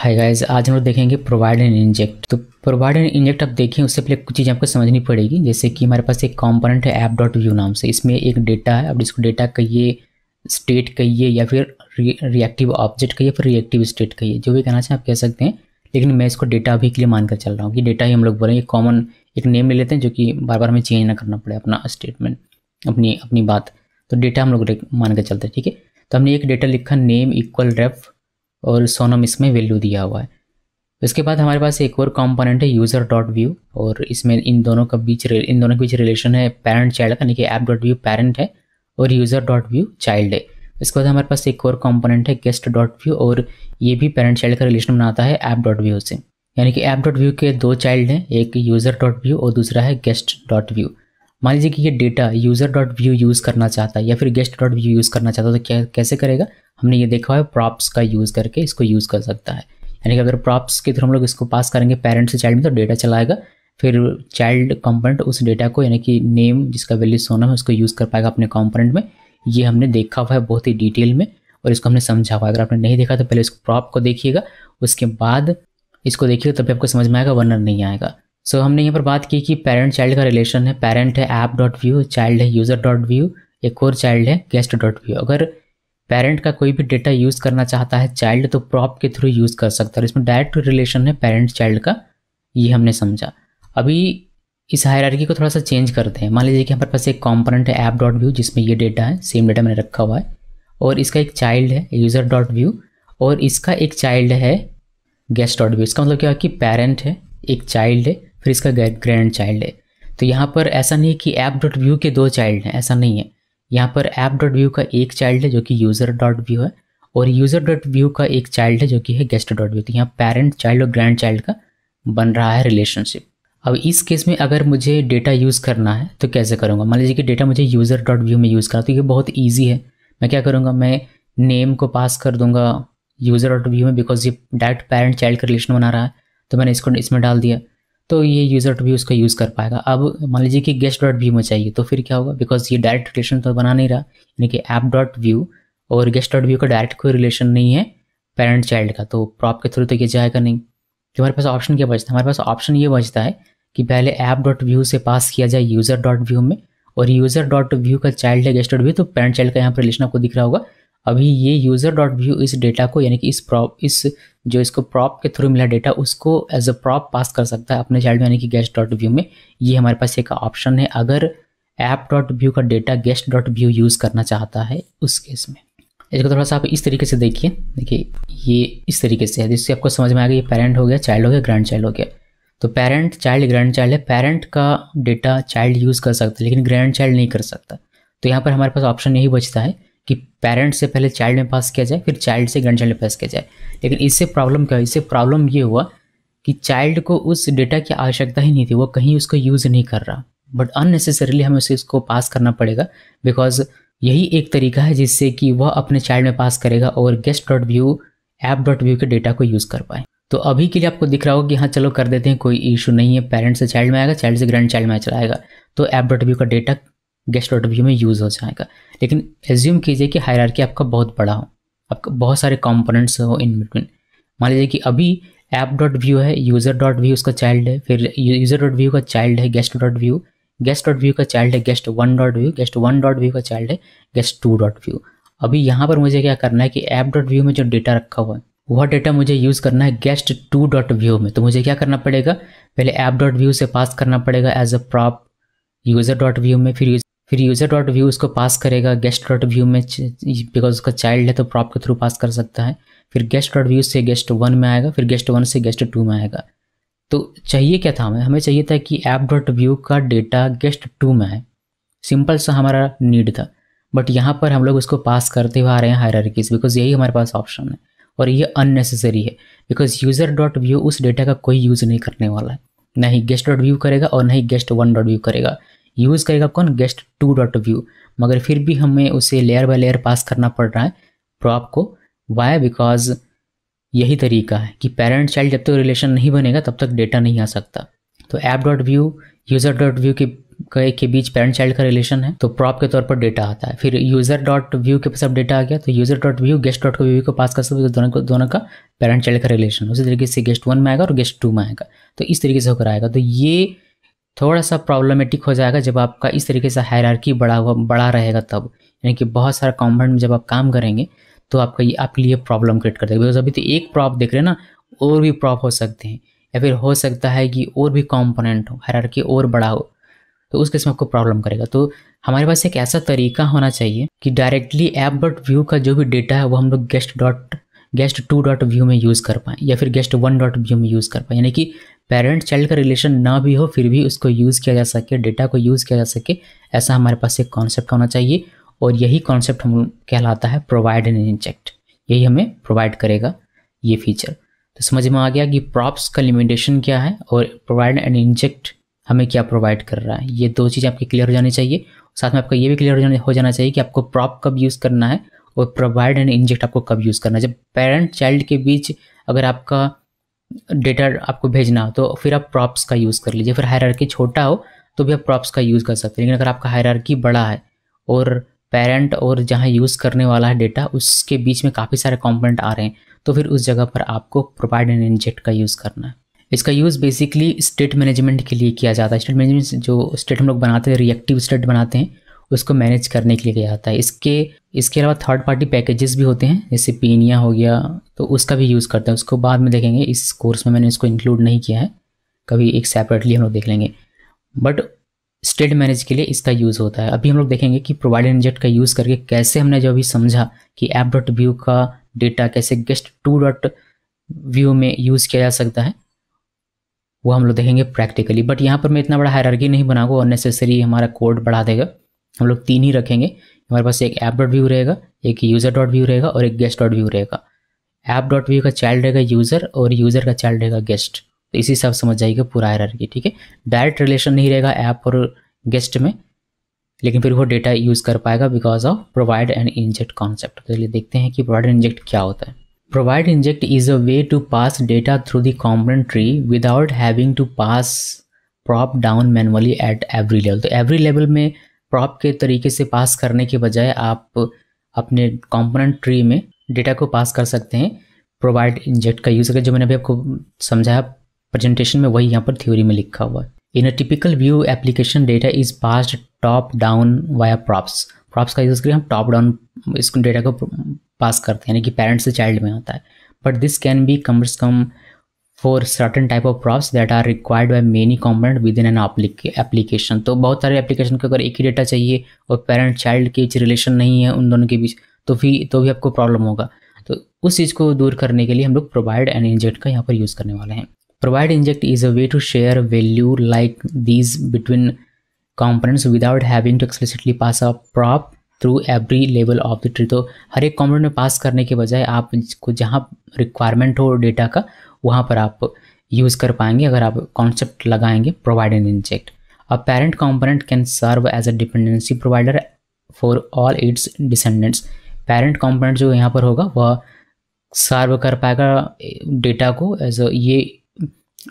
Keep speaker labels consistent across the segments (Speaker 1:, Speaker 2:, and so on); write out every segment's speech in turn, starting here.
Speaker 1: Hi guys आज हम लोग देखेंगे प्रोवाइड एंड इंजेक्ट तो प्रोवाइड एंड इंजेक्ट आप देखें, उससे पहले कुछ चीज़ आपको समझनी पड़ेगी, जैसे कि हमारे पास एक कंपोनेंट है ऐप डॉट व्यू नाम से। इसमें एक डेटा है, अब इसको डेटा कहिए स्टेट कहिए, या फिर रिएक्टिव ऑब्जेक्ट कहिए फिर रिएक्टिव स्टेट कहिए, जो भी कहना चाहें आप कह सकते हैं। लेकिन मैं इसको डेटा अभी के लिए मानकर चल रहा हूँ कि डेटा ही हम लोग बोलेंगे कॉमन एक नेम ले लेते हैं, जो कि बार बार हमें चेंज ना करना पड़े अपना स्टेटमेंट अपनी अपनी बात। तो डेटा हम लोग मान कर चलते हैं, ठीक है? तो हमने एक डेटा लिखा नेम इक्वल रेफ और सोनम इसमें वैल्यू दिया हुआ है। इसके बाद हमारे पास एक और कंपोनेंट है यूज़र डॉट व्यू और इसमें इन दोनों का बीच इन दोनों के बीच रिलेशन है पेरेंट चाइल्ड का, यानी कि ऐप डॉट व्यू पेरेंट है और यूज़र डॉट व्यू चाइल्ड है। इसके बाद हमारे पास एक और कंपोनेंट है गेस्ट डॉट व्यू और ये भी पेरेंट चाइल्ड का रिलेशन बनाता है ऐप डॉट व्यू से। यानी कि ऐप डॉट व्यू के दो चाइल्ड हैं, एक यूज़र डॉट व्यू और दूसरा है गेस्ट डॉट व्यू मान लीजिए कि ये data user dot vue use करना चाहता है या फिर गेस्ट डॉट व्यू यूज़ करना चाहता है तो क्या, कैसे करेगा? हमने ये देखा है प्रॉप्स का यूज़ करके इसको यूज़ कर सकता है। यानी कि अगर प्रॉप्स के थ्रू हम लोग इसको पास करेंगे पेरेंट से चाइल्ड में तो डेटा चलाएगा। फिर चाइल्ड कंपोनेंट उस डेटा को यानी कि नेम जिसका वैल्यू सोना है उसको यूज़ कर पाएगा अपने कंपोनेंट में। ये हमने देखा हुआ है बहुत ही डिटेल में और इसको हमने समझा हुआ है। अगर आपने नहीं देखा तो पहले इसको प्रॉप को देखिएगा उसके बाद इसको देखिएगा तभी आपको समझ में आएगा वरना नहीं आएगा। सो so, हमने यहाँ पर बात की कि पेरेंट चाइल्ड का रिलेशन है। पेरेंट है ऐप डॉट व्यू चाइल्ड है यूज़र डॉट व्यू एक और चाइल्ड है गेस्ट डॉट व्यू अगर पेरेंट का कोई भी डेटा यूज़ करना चाहता है, चाइल्ड तो प्रॉप के थ्रू यूज़ कर सकता है। इसमें डायरेक्ट रिलेशन है पेरेंट चाइल्ड का, ये हमने समझा। अभी इस हायरार्की को थोड़ा सा चेंज करते हैं। मान लीजिए कि हमारे पास एक कॉम्पोनेंट है ऐप डॉट व्यू जिसमें ये डेटा है सेम डेटा मैंने रखा हुआ है। और इसका एक चाइल्ड है यूज़र डॉट व्यू और इसका एक चाइल्ड है गेस्ट डॉट व्यू इसका मतलब क्या है कि पेरेंट है, एक चाइल्ड है, फिर इसका ग्रैंड चाइल्ड है। तो यहाँ पर ऐसा नहीं है कि ऐप डॉट व्यू के दो चाइल्ड हैं, ऐसा नहीं है। यहाँ पर ऐप डॉट व्यू का एक चाइल्ड है जो कि यूज़र डॉट व्यू है और यूज़र डॉट व्यू का एक चाइल्ड है जो कि है गेस्ट डॉट व्यू तो यहाँ पेरेंट चाइल्ड और ग्रैंड चाइल्ड का बन रहा है रिलेशनशिप अब इस केस में अगर मुझे डेटा यूज़ करना है तो कैसे करूँगा? मान लीजिए कि डेटा मुझे यूज़र डॉट व्यू में यूज़ करा तो ये बहुत ईजी है। मैं क्या करूँगा? मैं नेम को पास कर दूँगा यूज़र डॉट व्यू में बिकॉज़ ये डायरेक्ट पेरेंट चाइल्ड का रिलेशन बना रहा है। तो मैंने इसको इसमें डाल दिया। तो ये यूज़र व्यू उसका यूज़ कर पाएगा। अब मान लीजिए कि गेस्ट डॉट व्यू में चाहिए तो फिर क्या होगा? बिकॉज़ ये डायरेक्ट रिलेशन तो बना नहीं रहा, यानी कि ऐप डॉट व्यू और गेस्ट डॉट व्यू का डायरेक्ट कोई रिलेशन नहीं है पेरेंट चाइल्ड का तो प्रॉप के थ्रू तो ये जाएगा नहीं। तो हमारे पास ऑप्शन क्या बचता है? हमारे पास ऑप्शन ये बचता है कि पहले ऐप डॉट व्यू से पास किया जाए यूज़र डॉट व्यू में, और यूज़र डॉट व्यू का चाइल्ड है गेस्ट डॉट व्यू तो पेरेंट चाइल्ड का यहाँ पर रिलेशन आपको दिख रहा होगा। अभी ये यूज़र डॉट व्यू इस डेटा को, यानी कि इस प्रॉप इस जो इसको प्रॉप के थ्रू मिला डेटा उसको एज अ प्रॉप पास कर सकता है अपने चाइल्ड यानी कि गेस्ट डॉट व्यू में। ये हमारे पास एक ऑप्शन है। अगर ऐप डॉट व्यू का data guest dot vue use करना चाहता है, उस केस में। इसको थोड़ा सा आप इस तरीके से देखिए। देखिए, ये इस तरीके से है। जिससे आपको समझ में आ गया ये पेरेंट हो गया चाइल्ड हो गया ग्रैंड चाइल्ड हो गया। तो पेरेंट चाइल्ड ग्रैंड चाइल्ड है। पेरेंट का डेटा चाइल्ड यूज़ कर सकता है, लेकिन ग्रैंड चाइल्ड नहीं कर सकता। तो यहाँ पर हमारे पास ऑप्शन यही बचता है कि पेरेंट्स से पहले चाइल्ड में पास किया जाए, फिर चाइल्ड से ग्रैंड चाइल्ड में पास किया जाए। लेकिन इससे प्रॉब्लम क्या, इससे प्रॉब्लम ये हुआ कि चाइल्ड को उस डेटा की आवश्यकता ही नहीं थी, वो कहीं उसको यूज़ नहीं कर रहा। बट अननेसेसरीली हमें उसे उसको पास करना पड़ेगा बिकॉज़ यही एक तरीका है जिससे कि वह अपने चाइल्ड में पास करेगा और guest dot vue app dot vue के डेटा को यूज़ कर पाए। तो अभी के लिए आपको दिख रहा होगा कि हाँ चलो कर देते हैं, कोई इशू नहीं है। पेरेंट्स से चाइल्ड में आएगा चाइल्ड से ग्रैंड चाइल्ड में चलाएगा तो ऐप डॉट व्यू का डेटा गेस्ट डॉट व्यू में यूज़ हो जाएगा। लेकिन एज्यूम कीजिए कि हायरार्की आपका बहुत बड़ा हो। आपका बहुत सारे कंपोनेंट्स हो इन बिटवीन मान लीजिए कि अभी ऐप डॉट व्यू है यूज़र डॉट व्यू उसका चाइल्ड है, फिर यूज़र डॉट व्यू का चाइल्ड है guest dot vue guest dot vue का चाइल्ड है guest one dot vue guest one dot vue का चाइल्ड है गेस्ट टू डॉट व्यू अभी यहाँ पर मुझे क्या करना है कि ऐप डॉट व्यू में जो डेटा रखा हुआ है, वह डेटा मुझे यूज़ करना है गेस्ट टू डॉट व्यू में। तो मुझे क्या करना पड़ेगा? पहले ऐप डॉट व्यू से पास करना पड़ेगा as a prop user dot vue में, फिर फिर यूज़र डॉट व्यू उसको पास करेगा गेस्ट डॉट व्यू में बिकॉज़ उसका चाइल्ड है तो प्रॉप के थ्रू पास कर सकता है। फिर गेस्ट डॉट व्यू से गेस्ट वन में आएगा, फिर गेस्ट वन से गेस्ट टू में आएगा। तो चाहिए क्या था हमें? हमें चाहिए था कि ऐप डॉट व्यू का डेटा गेस्ट टू में है सिंपल सा हमारा नीड था। बट यहाँ पर हम लोग उसको पास करते हुए आ रहे हैं हायरार्कीज बिकॉज़ यही हमारे पास ऑप्शन है। और ये अननेसेसरी है। बिकॉज़ यूज़र डॉट व्यू उस डेटा का कोई यूज़ नहीं करने वाला है। ना ही गेस्ट डॉट व्यू करेगा और ना ही गेस्ट वन डॉट व्यू करेगा। यूज़ करेगा कौन? गेस्ट टू डॉट व्यू मगर फिर भी हमें उसे लेयर बाय लेयर पास करना पड़ रहा है प्रॉप को। वाई बिकॉज़ यही तरीका है कि पेरेंट चाइल्ड जब तक तो रिलेशन नहीं बनेगा, तब तक डेटा नहीं आ सकता। तो app dot vue user dot vue के के बीच पेरेंट चाइल्ड का रिलेशन है तो प्रॉप के तौर पर डेटा आता है। फिर यूज़र डॉट व्यू के पास अब डेटा आ गया तो user dot vue guest dot vue को पास कर सकते दोनों को, दोनों का पेरेंट चाइल्ड का रिलेशन उसी तरीके से गेस्ट वन में आएगा और गेस्ट टू में आएगा। तो इस तरीके से होकर आएगा। तो ये थोड़ा सा प्रॉब्लमेटिक हो जाएगा जब आपका इस तरीके से हायरार्की बड़ा हुआ बड़ा रहेगा तब। यानी कि बहुत सारा कॉम्पोनेंट में जब आप काम करेंगे तो आपका ये, आपके लिए प्रॉब्लम क्रिएट कर देगा। बिकॉज़ अभी तो एक प्रॉप देख रहे हैं ना, और भी प्रॉप हो सकते हैं। या फिर हो सकता है कि और भी कॉम्पोनेंट हो हायरार्की और बड़ा हो तो उस केस में आपको प्रॉब्लम करेगा। तो हमारे पास एक ऐसा तरीका होना चाहिए कि डायरेक्टली ऐप डॉट व्यू का जो भी डेटा है, वो हम लोग guest dot guest two dot vue में यूज़ कर पाएँ या फिर गेस्ट वन डॉट व्यू में यूज़ कर पाएँ। यानी कि पेरेंट चाइल्ड का रिलेशन ना भी हो, फिर भी उसको यूज़ किया जा सके, डेटा को यूज़ किया जा सके, ऐसा हमारे पास एक कॉन्सेप्ट होना चाहिए और यही कॉन्सेप्ट हम कहलाता है प्रोवाइड एंड इंजेक्ट यही हमें प्रोवाइड करेगा ये फीचर तो समझ में आ गया कि प्रॉप्स का लिमिटेशन क्या है और प्रोवाइड एंड इंजेक्ट हमें क्या प्रोवाइड कर रहा है। ये दो चीज़ें आपकी क्लियर हो जानी चाहिए। साथ में आपका ये भी क्लियर हो जाना चाहिए कि आपको प्रॉप कब यूज़ करना है और प्रोवाइड एंड इंजेक्ट आपको कब यूज़ करना जब पेरेंट चाइल्ड के बीच अगर आपका डेटा आपको भेजना हो तो फिर आप प्रॉप्स का यूज़ कर लीजिए। फिर हायरार्की छोटा हो तो भी आप प्रॉप्स का यूज़ कर सकते हैं। लेकिन अगर आपका हायरार्की बड़ा है और पेरेंट और जहाँ यूज़ करने वाला है डेटा उसके बीच में काफ़ी सारे कॉम्पोनेंट आ रहे हैं तो फिर उस जगह पर आपको प्रोवाइड एंड इंजेक्ट का यूज़ करना है। इसका यूज़ बेसिकली स्टेट मैनेजमेंट के लिए किया जाता है। स्टेट मैनेजमेंट जो स्टेट हम लोग बनाते हैं रिएक्टिव स्टेट बनाते हैं उसको मैनेज करने के लिए किया जाता है। इसके इसके अलावा थर्ड पार्टी पैकेजेस भी होते हैं, जैसे पीनिया हो गया तो उसका भी यूज़ करते हैं। उसको बाद में देखेंगे, इस कोर्स में मैंने इसको इंक्लूड नहीं किया है। कभी एक सेपरेटली हम लोग देख लेंगे। बट स्टेट मैनेज के लिए इसका यूज़ होता है। अभी हम लोग देखेंगे कि प्रोवाइड इंजेक्ट का यूज़ करके कैसे हमने जो अभी समझा कि ऐप डॉट व्यू का डेटा कैसे गेस्ट टू डॉट व्यू में यूज़ किया जा सकता है, वो हम लोग देखेंगे प्रैक्टिकली बट यहाँ पर मैं इतना बड़ा हायरार्की नहीं बनाऊँगा और नेसेसरी हमारा कोड बढ़ा देगा। हम लोग तीन ही रखेंगे। हमारे पास एक ऐप डॉट व्यू रहेगा, एक यूज़र डॉट व्यू रहेगा और एक गेस्ट डॉट व्यू रहेगा। ऐप डॉट व्यू का चाइल्ड रहेगा यूज़र और यूज़र का चाइल्ड रहेगा गेस्ट तो इसी हिसाब समझ जाइएगा पूरा हायरार्की ठीक है? डायरेक्ट रिलेशन नहीं रहेगा ऐप और गेस्ट में, लेकिन फिर वो डेटा यूज़ कर पाएगा because of provide and inject concept तो चलिए देखते हैं कि प्रोवाइड इंजेक्ट क्या होता है। Provide inject is a way to pass data through the component tree without having to pass prop down manually at every level तो एवरी लेवल में प्रॉप के तरीके से पास करने के बजाय आप अपने कॉम्पोनेंट ट्री में डेटा को पास कर सकते हैं प्रोवाइड इंजेक्ट का यूज़ करके जो मैंने अभी आपको समझाया प्रेजेंटेशन में वही यहाँ पर थ्योरी में लिखा हुआ है। In a typical Vue application data is passed top down via props props का यूज़ करके हम टॉप डाउन इस डेटा को पास करते हैं, यानी कि पेरेंट्स से चाइल्ड में आता है। But this can be cumbersome for certain type of props that are required by many component within an application तो बहुत सारे एप्लीकेशन को अगर एक ही डेटा चाहिए और पेरेंट चाइल्ड के रिलेशन नहीं है उन दोनों के बीच तो फिर तो भी आपको प्रॉब्लम होगा। तो उस चीज़ को दूर करने के लिए हम लोग प्रोवाइड एंड इंजेक्ट का यहाँ पर यूज़ करने वाले हैं। Provide inject is a way to share value like these between components without having to explicitly pass a prop through every level of the tree तो हर एक कॉम्पोनेंट में पास करने के बजाय आप जहाँ रिक्वायरमेंट हो डेटा का वहाँ पर आप यूज़ कर पाएँगे अगर आप कॉन्सेप्ट लगाएँगे provide and inject a parent component can serve as a dependency provider for all its descendants parent component जो यहाँ पर होगा, वह सर्व कर पाएगा डेटा को एज अ ये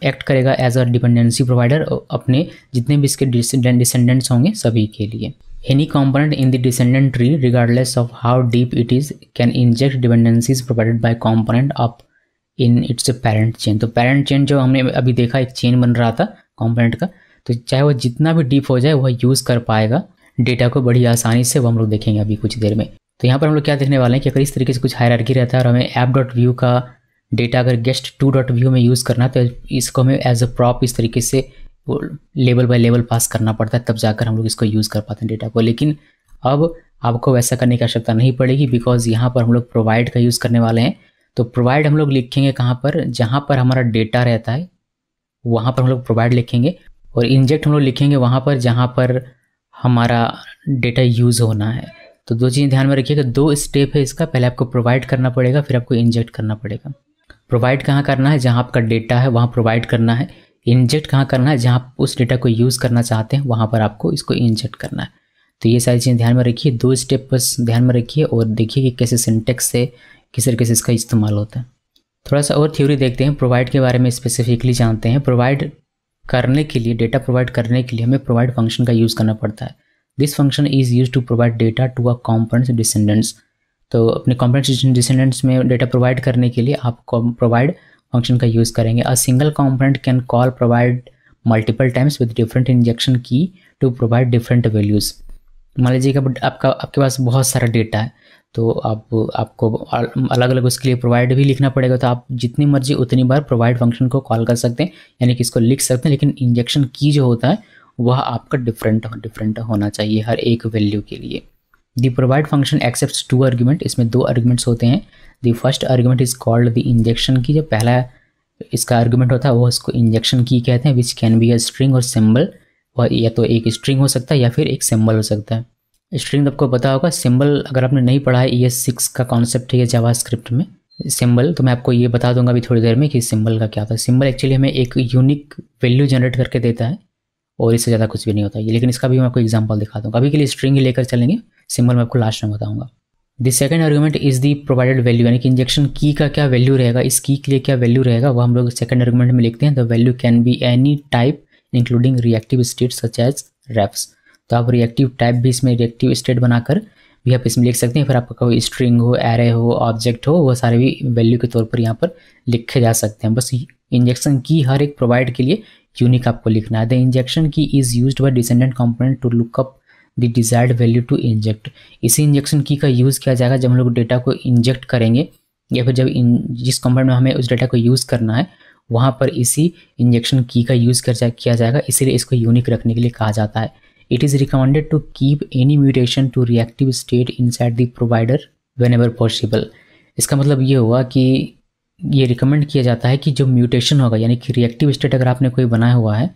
Speaker 1: एक्ट करेगा एज अ डिपेंडेंसी प्रोवाइडर अपने जितने भी इसके डिसेंडेंट्स होंगे सभी के लिए। Any component in the descendant tree regardless of how deep it is can inject dependencies provided by component up in its parent chain तो पेरेंट चेन जो हमने अभी देखा एक चेन बन रहा था कॉम्पोनेंट का तो चाहे वो जितना भी डीप हो जाए, वह यूज़ कर पाएगा। डेटा को बड़ी आसानी से वो हम लोग देखेंगे अभी कुछ देर में। तो यहाँ पर हम लोग क्या देखने वाले हैं कि अगर इस तरीके से कुछ हायरार्की रहता है और हमें ऐप डॉट व्यू का डेटा अगर गेस्ट टू डॉट व्यू में यूज़ करना तो इसको हमें एज अ प्रॉप इस तरीके से लेवल बाय लेवल पास करना पड़ता है, तब जाकर हम लोग इसको यूज़ कर पाते हैं डेटा को। लेकिन अब आपको वैसा करने की आवश्यकता नहीं पड़ेगी बिकॉज़ यहाँ पर हम लोग प्रोवाइड का यूज़ करने वाले हैं। तो प्रोवाइड हम लोग लिखेंगे कहाँ पर? जहाँ पर हमारा डेटा रहता है, वहाँ पर हम लोग प्रोवाइड लिखेंगे और इंजेक्ट हम लोग लिखेंगे वहाँ पर जहाँ पर हमारा डेटा यूज़ होना है। तो दो चीज़ें ध्यान में रखिएगा दो स्टेप है इसका, पहले आपको प्रोवाइड करना पड़ेगा, फिर आपको इंजेक्ट करना पड़ेगा। प्रोवाइड कहाँ करना है? जहाँ आपका डेटा है, वहाँ प्रोवाइड करना है। इंजेक्ट कहाँ करना है? जहाँ उस डेटा को यूज़ करना चाहते हैं, वहाँ पर आपको इसको इंजेक्ट करना है। तो ये सारी चीज़ें ध्यान में रखिए, दो स्टेप बस ध्यान में रखिए और देखिए कि कैसे सिंटेक्स से किस तरीके से इसका इस्तेमाल होता है। थोड़ा सा और थ्योरी देखते हैं प्रोवाइड के बारे में स्पेसिफिकली जानते हैं। प्रोवाइड करने के लिए डेटा प्रोवाइड करने के लिए हमें प्रोवाइड फ़ंक्शन का यूज़ करना पड़ता है। This function is use to provide data to a components descendants तो अपने कॉम्पोनेंट्स डिसेंडेंट्स में डेटा प्रोवाइड करने के लिए आप प्रोवाइड फ़ंक्शन का यूज़ करेंगे। A single component can call provide multiple times with different injection key to provide different values मान लीजिए आपका, आपके पास बहुत सारा डेटा है। तो आप, आपको अलग अलग उसके लिए प्रोवाइड भी लिखना पड़ेगा। तो आप जितनी मर्ज़ी उतनी बार प्रोवाइड फ़ंक्शन को कॉल कर सकते हैं, यानी कि इसको लिख सकते हैं, लेकिन इंजेक्शन की जो होता है, वह आपका डिफरेंट डिफरेंट होना चाहिए हर एक वैल्यू के लिए। The provide function accept two argument इसमें दो आर्ग्यूमेंट्स होते हैं। The first argument is called the injection key जो पहला इसका आर्ग्यूमेंट होता है वो इसको इंजेक्शन की कहते हैं which can be a string और सिम्बल या तो एक स्ट्रिंग हो सकता है या फिर एक सिम्बल हो सकता है। स्ट्रिंग आपको पता होगा, सिंबल अगर आपने नहीं पढ़ा है ई एस सिक्स का कॉन्सेप्ट है जावा स्क्रिप्ट में, सिंबल तो मैं आपको ये बता दूँगा अभी थोड़ी देर में कि सिंबल का क्या होता है सिंबल एक्चुअली हमें एक यूनिक वैल्यू जनरेट करके देता है, और इससे ज़्यादा कुछ भी नहीं होता। है लेकिन इसका भी मैं आपको एग्ज़ाम्पल दिखा दूँगा। अभी के लिए स्ट्रिंग ही लेकर चलेंगे। सिंबल मैं आपको लास्ट में बताऊँगा। The second argument is the provided value यानी कि इंजेक्शन की का क्या वैल्यू रहेगा, इस की के लिए क्या वैल्यू रहेगा, वो हम लोग सेकंड आर्गूमेंट में लिखते हैं। The value can be any type including reactive state such as refs तो आप रिएक्टिव टाइप भी इसमें रिएक्टिव स्टेट बनाकर भी आप इसमें लिख सकते हैं। फिर आपका कोई स्ट्रिंग हो एरे हो ऑब्जेक्ट हो, वो सारे भी वैल्यू के तौर पर यहाँ पर लिखे जा सकते हैं। बस इंजेक्शन की हर एक प्रोवाइड के लिए यूनिक आपको लिखना है। The injection key is used by descendant component to look up the desired value to inject इसी इंजेक्शन की का यूज़ किया जाएगा जब हम लोग डेटा को इंजेक्ट करेंगे या फिर जब इन जिस कंपोनेंट में हमें उस डेटा को यूज़ करना है, वहाँ पर इसी इंजेक्शन की का यूज़ किया जाएगा। इसीलिए इसको यूनिक रखने के लिए कहा जाता है। It is recommended to keep any mutation to reactive state inside the provider whenever possible. इसका मतलब ये हुआ कि ये रिकमेंड किया जाता है कि जो म्यूटेशन होगा, यानी कि रिएक्टिव स्टेट अगर आपने कोई बनाया हुआ है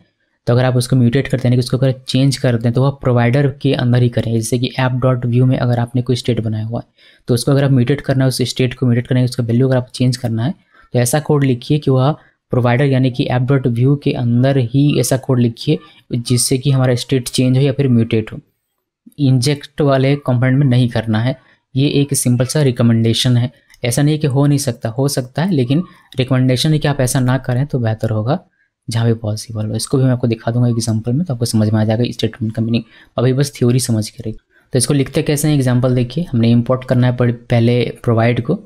Speaker 1: तो अगर आप उसको म्यूटेट करते हैं कि उसको अगर चेंज कर दें तो वह प्रोवाइडर के अंदर ही करें। जैसे कि ऐप डॉट व्यू में अगर आपने कोई स्टेट बनाया हुआ है तो उसको अगर आप म्यूटेट करना है, उस स्टेट को म्यूटेट करना है उसका वैल्यू अगर आप चेंज करना है तो ऐसा कोड लिखिए कि वह प्रोवाइडर यानी कि ऐप डॉट व्यू के अंदर ही ऐसा कोड लिखिए, जिससे कि हमारा स्टेट चेंज हो या फिर म्यूटेट हो। इंजेक्ट वाले कंपोनेंट में नहीं करना है। ये एक सिंपल सा रिकमेंडेशन है। ऐसा नहीं कि हो नहीं सकता, हो सकता है, लेकिन रिकमेंडेशन है कि आप ऐसा ना करें तो बेहतर होगा। जहाँ भी पॉसिबल हो। इसको भी मैं आपको दिखा दूँगा एग्ज़ाम्पल में तो आपको समझ में आ जाएगा स्टेटमेंट का मीनिंग अभी बस थ्योरी समझ के रही तो इसको लिखते कैसे हैं? एग्ज़ाम्पल देखिए। हमने इम्पोर्ट करना है पहले प्रोवाइड को।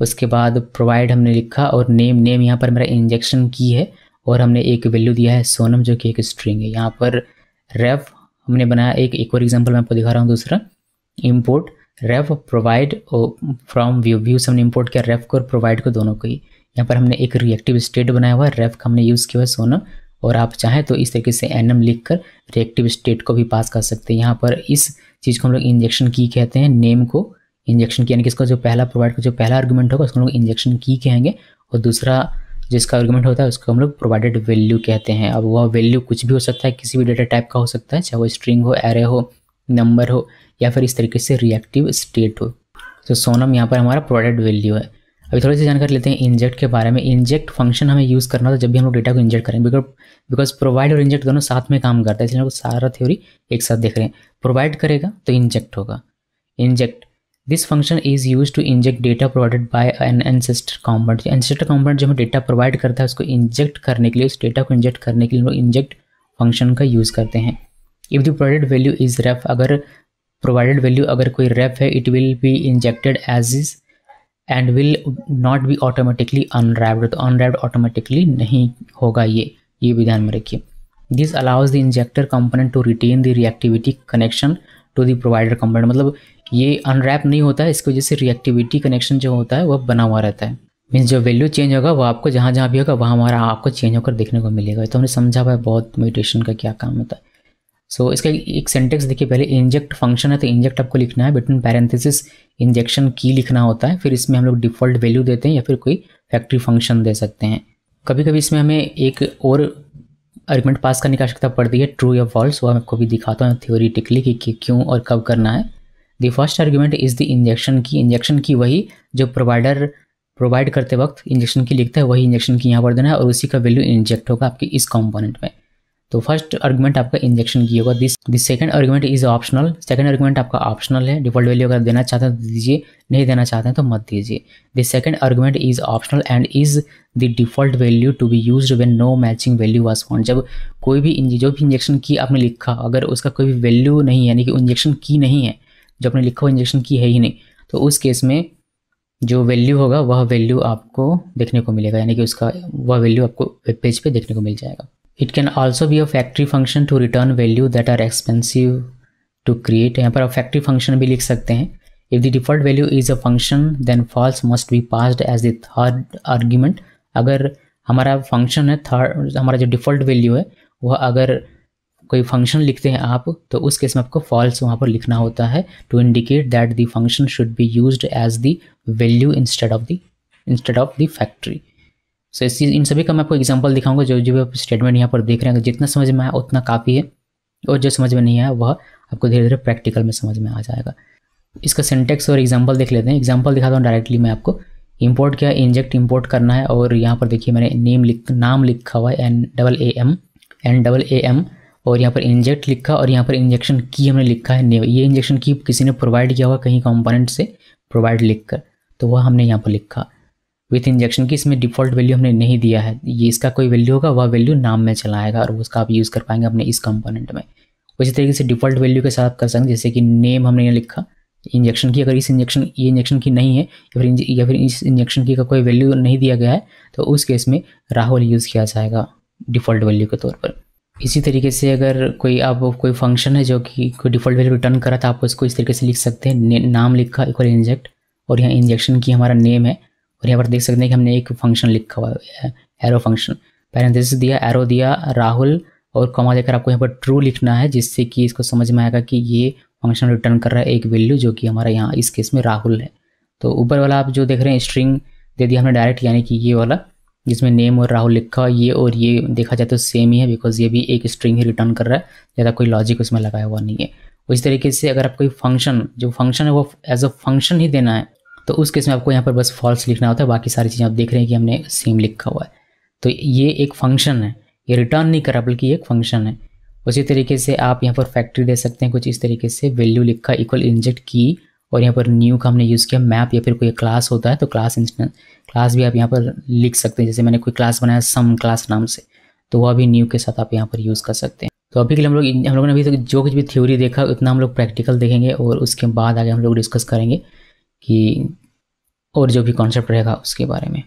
Speaker 1: उसके बाद प्रोवाइड हमने लिखा और नेम नेम यहाँ पर मेरा इंजेक्शन की है और हमने एक वैल्यू दिया है सोनम जो कि एक स्ट्रिंग है। यहाँ पर रेफ हमने बनाया एक एक और एग्जांपल मैं आपको दिखा रहा हूँ दूसरा। Import ref provide from Vue Vue's हमने इम्पोर्ट किया रेफ को और प्रोवाइड को दोनों को ही। यहाँ पर हमने एक रिएक्टिव स्टेट बनाया हुआ है रेफ का हमने यूज़ किया है सोनम और आप चाहें तो इस तरीके से एन लिख कर रिएक्टिव स्टेट को भी पास कर सकते हैं। यहाँ पर इस चीज़ को हम लोग इंजेक्शन की कहते हैं नेम को। इंजेक्शन की यानी कि इसका जो पहला प्रोवाइड का जो पहला आर्गूमेंट होगा, उसको हम लोग इंजेक्शन की कहेंगे। और दूसरा जिसका आर्गूमेंट होता है, उसको हम लोग प्रोवाइडेड वैल्यू कहते हैं। अब वह वैल्यू कुछ भी हो सकता है, किसी भी डेटा टाइप का हो सकता है, चाहे वो स्ट्रिंग हो एरे हो नंबर हो, या फिर इस तरीके से रिएक्टिव स्टेट हो। तो सोनम, यहाँ पर हमारा प्रोवाइडेड वैल्यू है। अभी थोड़ी सी जानकारी लेते हैं इंजेक्ट के बारे में। इंजेक्ट फ़ंक्शन हमें यूज़ करना था जब भी हम लोग डेटा को इंजेक्ट करें बिकॉज़ बिकॉज़ प्रोवाइड और इंजेक्ट दोनों साथ में काम करता है, इसलिए हम लोग सारा थ्योरी एक साथ देख रहे हैं। प्रोवाइड करेगा तो इंजेक्ट होगा। Inject this function is used to inject data provided by an ancestor component ancestor component जो हमें डेटा प्रोवाइड करता है, उसको इंजेक्ट करने के लिए, उस डेटा को इंजेक्ट करने के लिए लोग इंजेक्ट फ़ंक्शन का यूज़ करते हैं। If the provided value is ref अगर प्रोवाइडेड वैल्यू अगर कोई रेफ है it will be injected as is and will not be automatically unwrapped तो अनरैप्ड ऑटोमेटिकली नहीं होगा ये ये भी ध्यान में रखिए। This allows the injector component to retain the reactivity connection to the provider component मतलब ये अनरैप नहीं होता है इसकी वजह से रिएक्टिविटी कनेक्शन जो होता है वह बना हुआ रहता है। मीन्स जो वैल्यू चेंज होगा वो आपको जहाँ जहाँ भी होगा वहाँ हमारा आपको चेंज होकर देखने को मिलेगा। तो हमने समझा हुआ है बहुत मेडिटेशन का क्या काम होता है। सो so, इसका एक सेंटेक्स देखिए पहले इंजेक्ट फ़ंक्शन है तो इंजेक्ट आपको लिखना है बिटवीन पैरेंथेसिस इंजेक्शन की लिखना होता है। फिर इसमें हम लोग डिफ़ॉल्ट वैल्यू देते हैं या फिर कोई फैक्ट्री फ़ंक्शन दे सकते हैं। कभी कभी इसमें हमें एक और आर्गुमेंट पास करने की आवश्यकता पड़ती है ट्रू या फॉल्स वो मैं आपको भी दिखाता हूँ थ्योरीटिकली कि क्यों और कब करना है। The first argument is the injection key injection key वही जो प्रोवाइडर प्रोवाइड करते वक्त इंजेक्शन की लिखता है, वही इंजेक्शन की यहाँ पर देना है और उसी का वैल्यू इंजेक्ट होगा आपके इस कॉम्पोनेंट में। तो फ़र्स्ट आर्गुमेंट आपका इंजेक्शन की होगा। This this second argument is optional second argument आपका ऑप्शनल है। डिफ़ॉल्ट वैल्यू अगर देना चाहते हैं तो दीजिए। नहीं देना चाहते हैं तो मत दीजिए। This second argument is optional and is the default value to be used when no matching value was found जब कोई भी जो भी इंजेक्शन की आपने लिखा, अगर उसका कोई भी वैल्यू नहीं है, यानी कि इंजेक्शन की नहीं है जो आपने लिखा हुआ इंजेक्शन की है ही नहीं तो उस केस में जो वैल्यू होगा, वह वैल्यू आपको देखने को मिलेगा, यानी कि उसका, वह वैल्यू आपको वेब पेज पे देखने को मिल जाएगा। It can also be a factory function to return value that are expensive to create यहाँ पर आप फैक्ट्री फ़ंक्शन भी लिख सकते हैं। If the default value is a function then false must be passed as the third argument अगर हमारा function है थर्ड हमारा जो डिफ़ॉल्ट वैल्यू है, वह अगर कोई फ़ंक्शन लिखते हैं आप तो उस केस में आपको फॉल्स वहाँ पर लिखना होता है to indicate that the function should be used as the value instead of the instead of the factory so इस इन सभी का मैं आपको एग्ज़ाम्पल दिखाऊँगा जो जो आप स्टेटमेंट यहाँ पर देख रहे हैं। जितना समझ में आया, उतना काफ़ी है। और जो समझ में नहीं आया, वह आपको धीरे धीरे प्रैक्टिकल में समझ में आ जाएगा। इसका सिंटेक्स और एग्ज़ाम्पल देख लेते हैं। एग्ज़ाम्पल दिखाता हूँ डायरेक्टली मैं आपको। इंपोर्ट किया इंजेक्ट इंपोर्ट करना है। और यहाँ पर देखिए मैंने नेम लिख, नाम लिखा हुआ है N double A M N double A M और यहाँ पर इंजेक्ट लिखा और यहाँ पर इंजेक्शन की हमने लिखा है ये इंजेक्शन की किसी ने प्रोवाइड किया हुआ कहीं कंपोनेंट से प्रोवाइड लिख कर तो वह हमने यहाँ पर लिखा। विथ इंजेक्शन की इसमें डिफ़ॉल्ट वैल्यू हमने नहीं दिया है, ये इसका कोई वैल्यू होगा, वह वैल्यू नाम में चलाएगा और उसका आप यूज़ कर पाएँगे अपने इस कंपोनेंट में। उसी तरीके से डिफ़ॉल्ट वैल्यू के साथ कर सकते जैसे कि नेम हमने यहाँ लिखा इंजेक्शन की अगर इस इंजेक्शन ये इंजेक्शन की नहीं है, या फिर या फिर इस इंजेक्शन की का कोई वैल्यू नहीं दिया गया है तो उस केस में राहुल यूज़ किया जाएगा डिफ़ॉल्ट वैल्यू के तौर पर। इसी तरीके से अगर कोई आप, कोई फ़ंक्शन है जो कि कोई डिफ़ॉल्ट वैल्यू रिटर्न करा था, आप उसको इस तरीके से लिख सकते हैं। नाम लिखा इक्वल इंजेक्ट और यहाँ इंजेक्शन की हमारा नेम है, और यहाँ पर देख सकते हैं कि हमने एक फ़ंक्शन लिखा हुआ है एरो फ़ंक्शन पैरेंथेसिस दिया एरो दिया, राहुल, और कॉमा देकर आपको यहाँ पर ट्रू लिखना है, जिससे कि इसको समझ में आएगा कि ये फ़ंक्शन रिटर्न कर रहा है एक वैल्यू जो कि हमारा यहाँ इस केस में राहुल है। तो ऊपर वाला आप जो देख रहे हैं स्ट्रिंग दे दिया हमने डायरेक्ट यानी कि ये वाला। जिसमें नेम और राहुल लिखा ये और ये देखा जाए तो सेम ही है बिकॉज़ ये भी एक स्ट्रिंग ही रिटर्न कर रहा है, ज़्यादा कोई लॉजिक उसमें लगाया हुआ नहीं है। उसी तरीके से अगर आप कोई फ़ंक्शन जो फ़ंक्शन है वो एज अ फ़ंक्शन ही देना है तो उस केस में आपको यहाँ पर बस फॉल्स लिखना होता है, बाकी सारी चीज़ें आप देख रहे हैं कि हमने सेम लिखा हुआ है। तो ये एक फ़ंक्शन है, ये रिटर्न नहीं करा बल्कि एक फ़ंक्शन है। उसी तरीके से आप यहाँ पर फैक्ट्री दे सकते हैं, कुछ इस तरीके से वैल्यू लिखा इक्वल इंजेक्ट की और यहाँ पर न्यू का हमने यूज़ किया मैप या फिर कोई क्लास होता है तो क्लास इंस्टेंस क्लास भी आप यहाँ पर लिख सकते हैं। जैसे मैंने कोई क्लास बनाया सम क्लास नाम से तो वह भी न्यू के साथ आप यहाँ पर यूज़ कर सकते हैं। तो अभी के लिए हम लोग, हम लोगों ने अभी तक जो कुछ भी थ्योरी देखा, उतना हम लोग प्रैक्टिकल देखेंगे और उसके बाद आगे हम लोग डिस्कस करेंगे कि और जो भी कॉन्सेप्ट रहेगा उसके बारे में।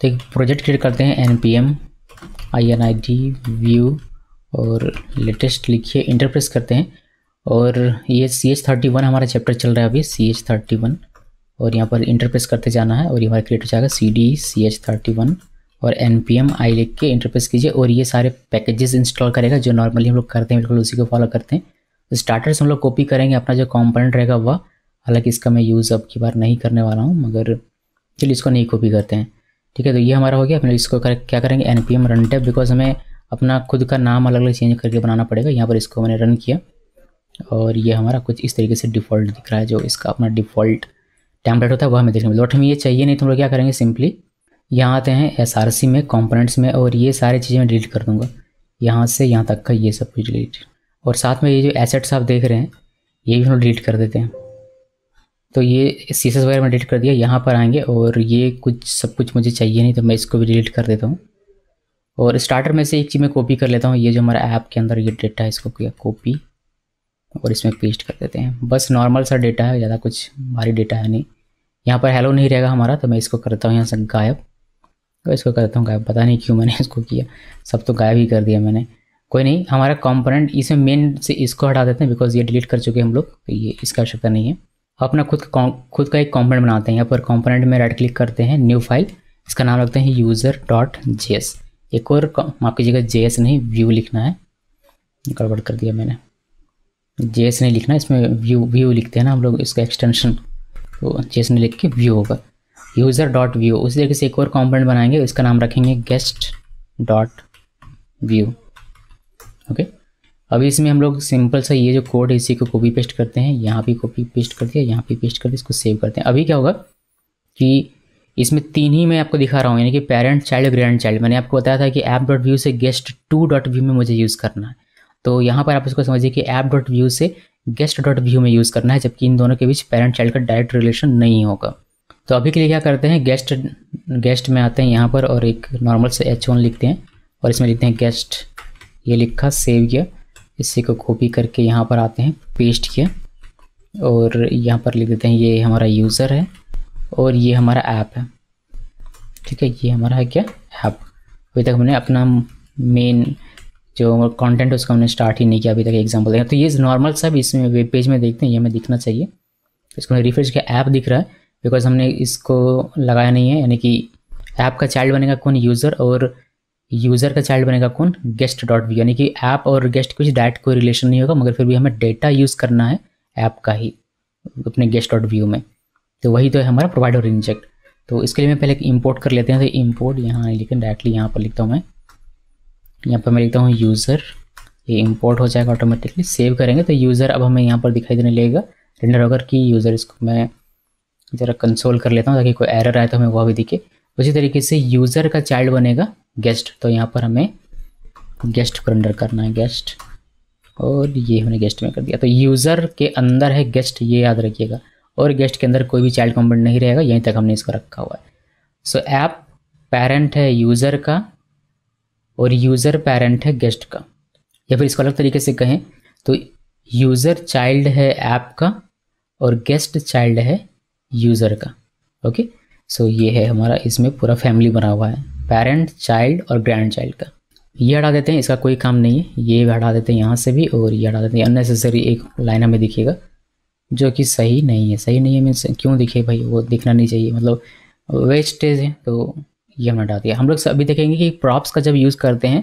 Speaker 1: तो एक प्रोजेक्ट क्रिएट करते हैं N P M I N I D Vue और लेटेस्ट लिखिए इंटरप्रेस करते हैं। और ये सी एच थर्टी वन हमारा चैप्टर चल रहा है अभी सी एच थर्टी वन और यहाँ पर इंटरप्रेस करते जाना है और ये हमारा क्रिएट हो जाएगा C D C H thirty one और एन पी एम आई लिख के इंटरप्रेस कीजिए और ये सारे पैकेजेस इंस्टॉल करेगा जो नॉर्मली हम लोग करते हैं बिल्कुल उसी को फॉलो करते हैं। तो स्टार्टर्स हम लोग कॉपी करेंगे अपना जो कॉम्पोनेंट रहेगा वह। हालाँकि इसका मैं यूज़ अब की बार नहीं करने वाला हूँ मगर चलिए इसको नहीं कॉपी करते हैं। ठीक है तो ये हमारा हो गया अपने इसको कर, क्या करेंगे? N P M run tape because हमें अपना खुद का नाम अलग अलग चेंज करके बनाना पड़ेगा। यहाँ पर इसको मैंने रन किया। और ये हमारा कुछ इस तरीके से डिफ़ॉल्ट दिख रहा है, जो इसका अपना डिफ़ॉल्ट टैमलेट होता है, वह हमें देखने मिले बट हमें ये चाहिए नहीं तो हम लोग क्या करेंगे सिंपली यहाँ आते हैं एस आर सी में कॉम्पोनेंट्स में, और ये सारी चीज़ें मैं डिलीट कर दूँगा। यहाँ से यहाँ तक का ये सब कुछ डिलीट और साथ में ये जो एसेट्स आप देख रहे हैं, ये भी हम लोग डिलीट कर देते हैं। तो ये सी वगैरह में डिलीट कर दिया, यहाँ पर आएँगे, और ये कुछ सब कुछ मुझे चाहिए नहीं तो मैं इसको भी डिलीट कर देता हूँ। और स्टार्टर में से एक चीज़ मैं कॉपी कर लेता हूँ, ये जो हमारा ऐप के अंदर ये डेटा है, इसको किया कॉपी और इसमें पेस्ट कर देते हैं। बस नॉर्मल सा डेटा है, ज़्यादा कुछ भारी डेटा है नहीं। यहाँ पर हेलो नहीं रहेगा हमारा तो मैं इसको करता हूँ यहाँ से गायब। तो इसको करता हूँ गायब। पता नहीं क्यों मैंने इसको किया। सब तो गायब ही कर दिया मैंने। कोई नहीं, हमारा कंपोनेंट इसमें मेन से इसको हटा देते हैं बिकॉज़ ये डिलीट कर चुके हैं हम लोग तो ये इसका आवश्यकता नहीं है। अपना खुद का खुद का एक कॉम्पोनेंट बनाते हैं। यहाँ पर कॉम्पोनेंट में राइट क्लिक करते हैं न्यू फ़ाइल इसका नाम रखते हैं यूज़र डॉट जे एस एक और माफ़ कीजिएगा जे नहीं व्यू लिखना है। गड़बड़ कर दिया मैंने। जे नहीं लिखना, इसमें व्यू व्यू लिखते हैं ना हम लोग, इसका एक्सटेंशन तो जे नहीं लिख के व्यू होगा। यूज़र डॉट व्यू उसी तरीके से एक और कॉम्पोनेंट बनाएँगे इसका नाम रखेंगे गेस्ट डॉट व्यू ओके अभी इसमें हम लोग सिंपल सा ये जो कोड है, इसी को कॉपी पेस्ट करते हैं। यहाँ भी कॉपी पेस्ट कर दिया, यहाँ भी पेस्ट कर दिया, इसको सेव करते हैं। अभी क्या होगा कि इसमें तीन ही मैं आपको दिखा रहा हूँ, यानी कि पेरेंट चाइल्ड और ग्रैंड चाइल्ड मैंने आपको बताया था कि ऐप डॉट व्यू से गेस्ट टू डॉट व्यू में मुझे यूज़ करना है। तो यहाँ पर आप इसको समझिए कि ऐप डॉट व्यू से गेस्ट डॉट व्यू में यूज़ करना है, जबकि इन दोनों के बीच पेरेंट चाइल्ड का डायरेक्ट रिलेशन नहीं होगा। तो अभी के लिए क्या करते हैं गेस्ट गेस्ट में आते हैं यहाँ पर और एक नॉर्मल से एच वन लिखते हैं और इसमें लिखते हैं गेस्ट ये लिखा सेव किया इसी को कॉपी करके यहाँ पर आते हैं पेस्ट किया और यहाँ पर लिख देते हैं, ये हमारा यूज़र है और ये हमारा ऐप है। ठीक है, ये हमारा है क्या? ऐप अभी तक हमने अपना मेन जो कंटेंट उसको हमने स्टार्ट ही नहीं किया अभी तक एग्जांपल देखा। तो ये नॉर्मल सब, इसमें वेब पेज में देखते हैं, ये हमें दिखना चाहिए। इसको रिफ्रेश किया ऐप दिख रहा है बिकॉज़ हमने इसको लगाया नहीं है, यानी कि ऐप का चाइल्ड बनेगा कौन? यूज़र और यूज़र का चाइल्ड बनेगा कौन? गेस्ट डॉट व्यू यानी कि ऐप और गेस्ट कुछ डायरेक्ट कोई रिलेशन नहीं होगा, मगर फिर भी हमें डेटा यूज़ करना है ऐप का ही, अपने गेस्ट डॉट व्यू में। तो वही तो है हमारा प्रोवाइड और इंजेक्ट तो इसके लिए मैं पहले इंपोर्ट कर लेते हैं। तो इंपोर्ट यहाँ लेकिन डायरेक्टली यहाँ पर लिखता हूँ मैं। यहाँ पर मैं लिखता हूँ यूज़र ये इंपोर्ट हो जाएगा ऑटोमेटिकली सेव करेंगे तो यूज़र अब हमें यहाँ पर दिखाई देने लगेगा। रेंडर होकर की यूज़र इसको मैं ज़रा कंसोल कर लेता हूँ ताकि कोई एरर आए तो हमें वह भी दिखे। उसी तरीके से यूज़र का चाइल्ड बनेगा गेस्ट तो यहाँ पर हमें गेस्ट को रेंडर करना है गेस्ट और ये हमने गेस्ट में कर दिया। तो यूज़र के अंदर है गेस्ट ये याद रखिएगा। और गेस्ट के अंदर कोई भी चाइल्ड कॉम्पोनेंट नहीं रहेगा, यहीं तक हमने इसको रखा हुआ है। सो ऐप पेरेंट है यूज़र का और यूज़र पेरेंट है गेस्ट का। या फिर इसको अलग तरीके से कहें तो यूज़र चाइल्ड है ऐप का और गेस्ट चाइल्ड है यूज़र का। ओके सो ये है हमारा, इसमें पूरा फैमिली बना हुआ है। पेरेंट चाइल्ड और ग्रैंड चाइल्ड का। ये हटा देते हैं, इसका कोई काम नहीं है। ये हटा देते हैं यहाँ से भी और ये हटा देते हैं। अननेसेसरी एक लाइन हमें दिखेगा, जो कि सही नहीं है। सही नहीं है मीन्स क्यों दिखे भाई? वो दिखना नहीं चाहिए। मतलब वेस्टेज है तो ये हमने हटा दिया। हम लोग अभी देखेंगे कि प्रॉप्स का जब यूज़ करते हैं